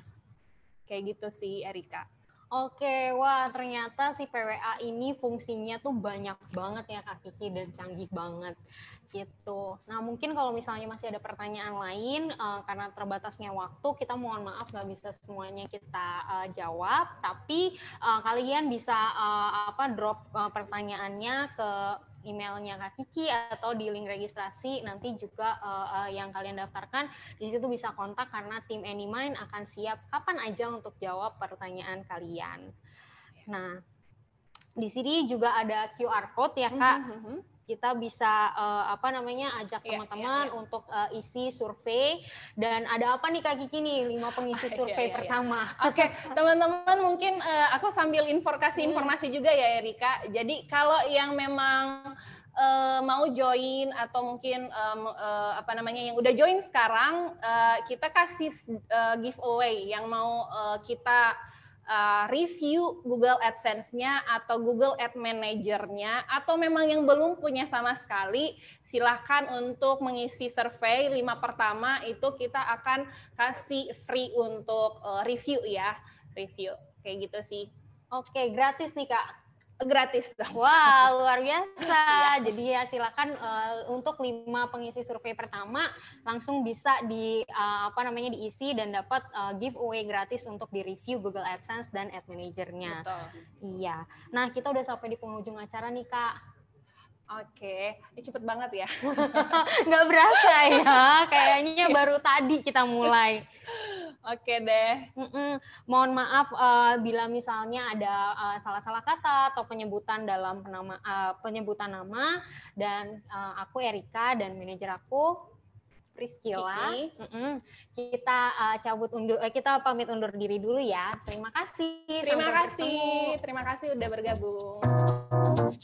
kayak gitu sih Erika. Oke, wah ternyata si PWA ini fungsinya tuh banyak banget ya Kak Kiki dan canggih banget gitu. Nah mungkin kalau misalnya masih ada pertanyaan lain uh, karena terbatasnya waktu kita mohon maaf nggak bisa semuanya kita uh, jawab, tapi uh, kalian bisa uh, apa drop uh, pertanyaannya ke emailnya Kak Kiki atau di link registrasi nanti juga uh, uh, yang kalian daftarkan di situ bisa kontak karena tim Anymind akan siap kapan aja untuk jawab pertanyaan kalian. Nah, di sini juga ada QR code ya Kak. Mm -hmm kita bisa uh, apa namanya ajak iya, teman-teman yeah, yeah, yeah. untuk uh, isi survei dan ada apa nih Kak Kiki nih lima pengisi iya, survei yeah, yeah, pertama. [LAUGHS] Oke, okay, teman-teman mungkin uh, aku sambil informasi hmm. informasi juga ya Erika. Jadi kalau yang memang uh, mau join atau mungkin um, uh, apa namanya yang udah join sekarang uh, kita kasih uh, giveaway yang mau uh, kita uh, review Google AdSense-nya atau Google Ad Manager-nya atau memang yang belum punya sama sekali silahkan untuk mengisi survei. Lima pertama itu kita akan kasih free untuk uh, review ya review. Kayak gitu sih. Oke gratis nih kak gratis. Wah, wow, [LAUGHS] luar biasa. Jadi ya silakan uh, untuk lima pengisi survei pertama langsung bisa di uh, apa namanya diisi dan dapat uh, giveaway gratis untuk di review Google AdSense dan Ad Manager-nya. Iya. Nah, kita udah sampai di penghujung acara nih, Kak. Oke, ini cepet banget ya. [LAUGHS] Nggak berasa ya, kayaknya baru tadi kita mulai. Oke deh. Mm-mm. Mohon maaf uh, bila misalnya ada uh, salah-salah kata atau penyebutan dalam penama, uh, penyebutan nama dan uh, aku Erika dan manajer aku Priscila. Mm-mm. Kita uh, cabut undur, uh, kita pamit undur diri dulu ya. Terima kasih. Terima Sampai kasih. Bertemu. Terima kasih udah bergabung. [LAUGHS]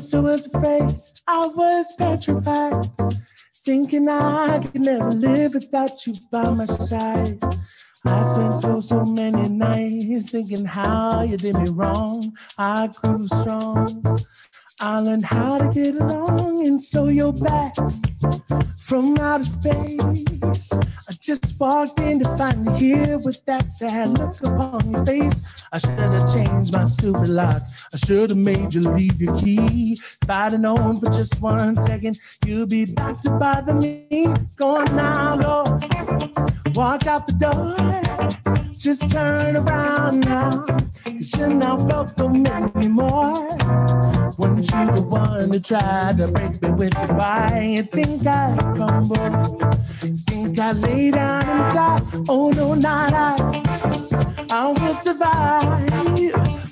So I was afraid, I was petrified, thinking I could never live without you by my side. I spent so, so many nights thinking how you did me wrong. I grew strong. I learned how to get along, and so you're back from outer space. I just walked in to find you here with that sad look upon your face. I should have changed my stupid lock. I should have made you leave your key. If I'd have known for just one second, you'd be back to bother me. Go on now, go. Walk out the door. Just turn around now, you're not welcome anymore. Weren't you the one who tried to break me with goodbye? You think I crumble? Think I lay down and die? Oh no, not I. I will survive.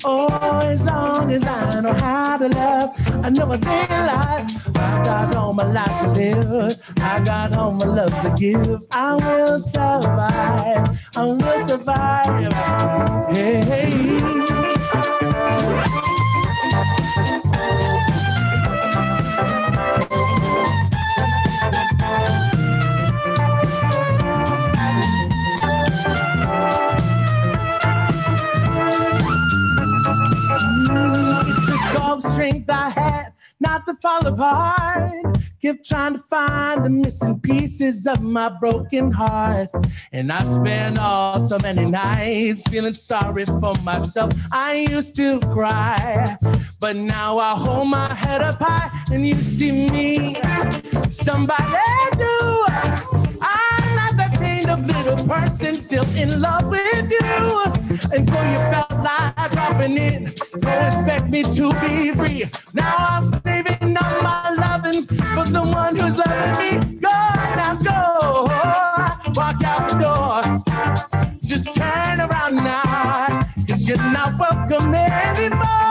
Oh, as long as I know how to love, I know I stay alive. I got all my life to live. I got all my love to give. I will survive. I will survive. Hey. Strength I had not to fall apart. Kept trying to find the missing pieces of my broken heart. And I spent all so many nights feeling sorry for myself. I used to cry, but now I hold my head up high and you see me, somebody new. I'm little person still in love with you. And so you felt like dropping in. Don't expect me to be free. Now I'm saving up my loving for someone who's loving me. Go now, go. Walk out the door. Just turn around now. Cause you're not welcome anymore.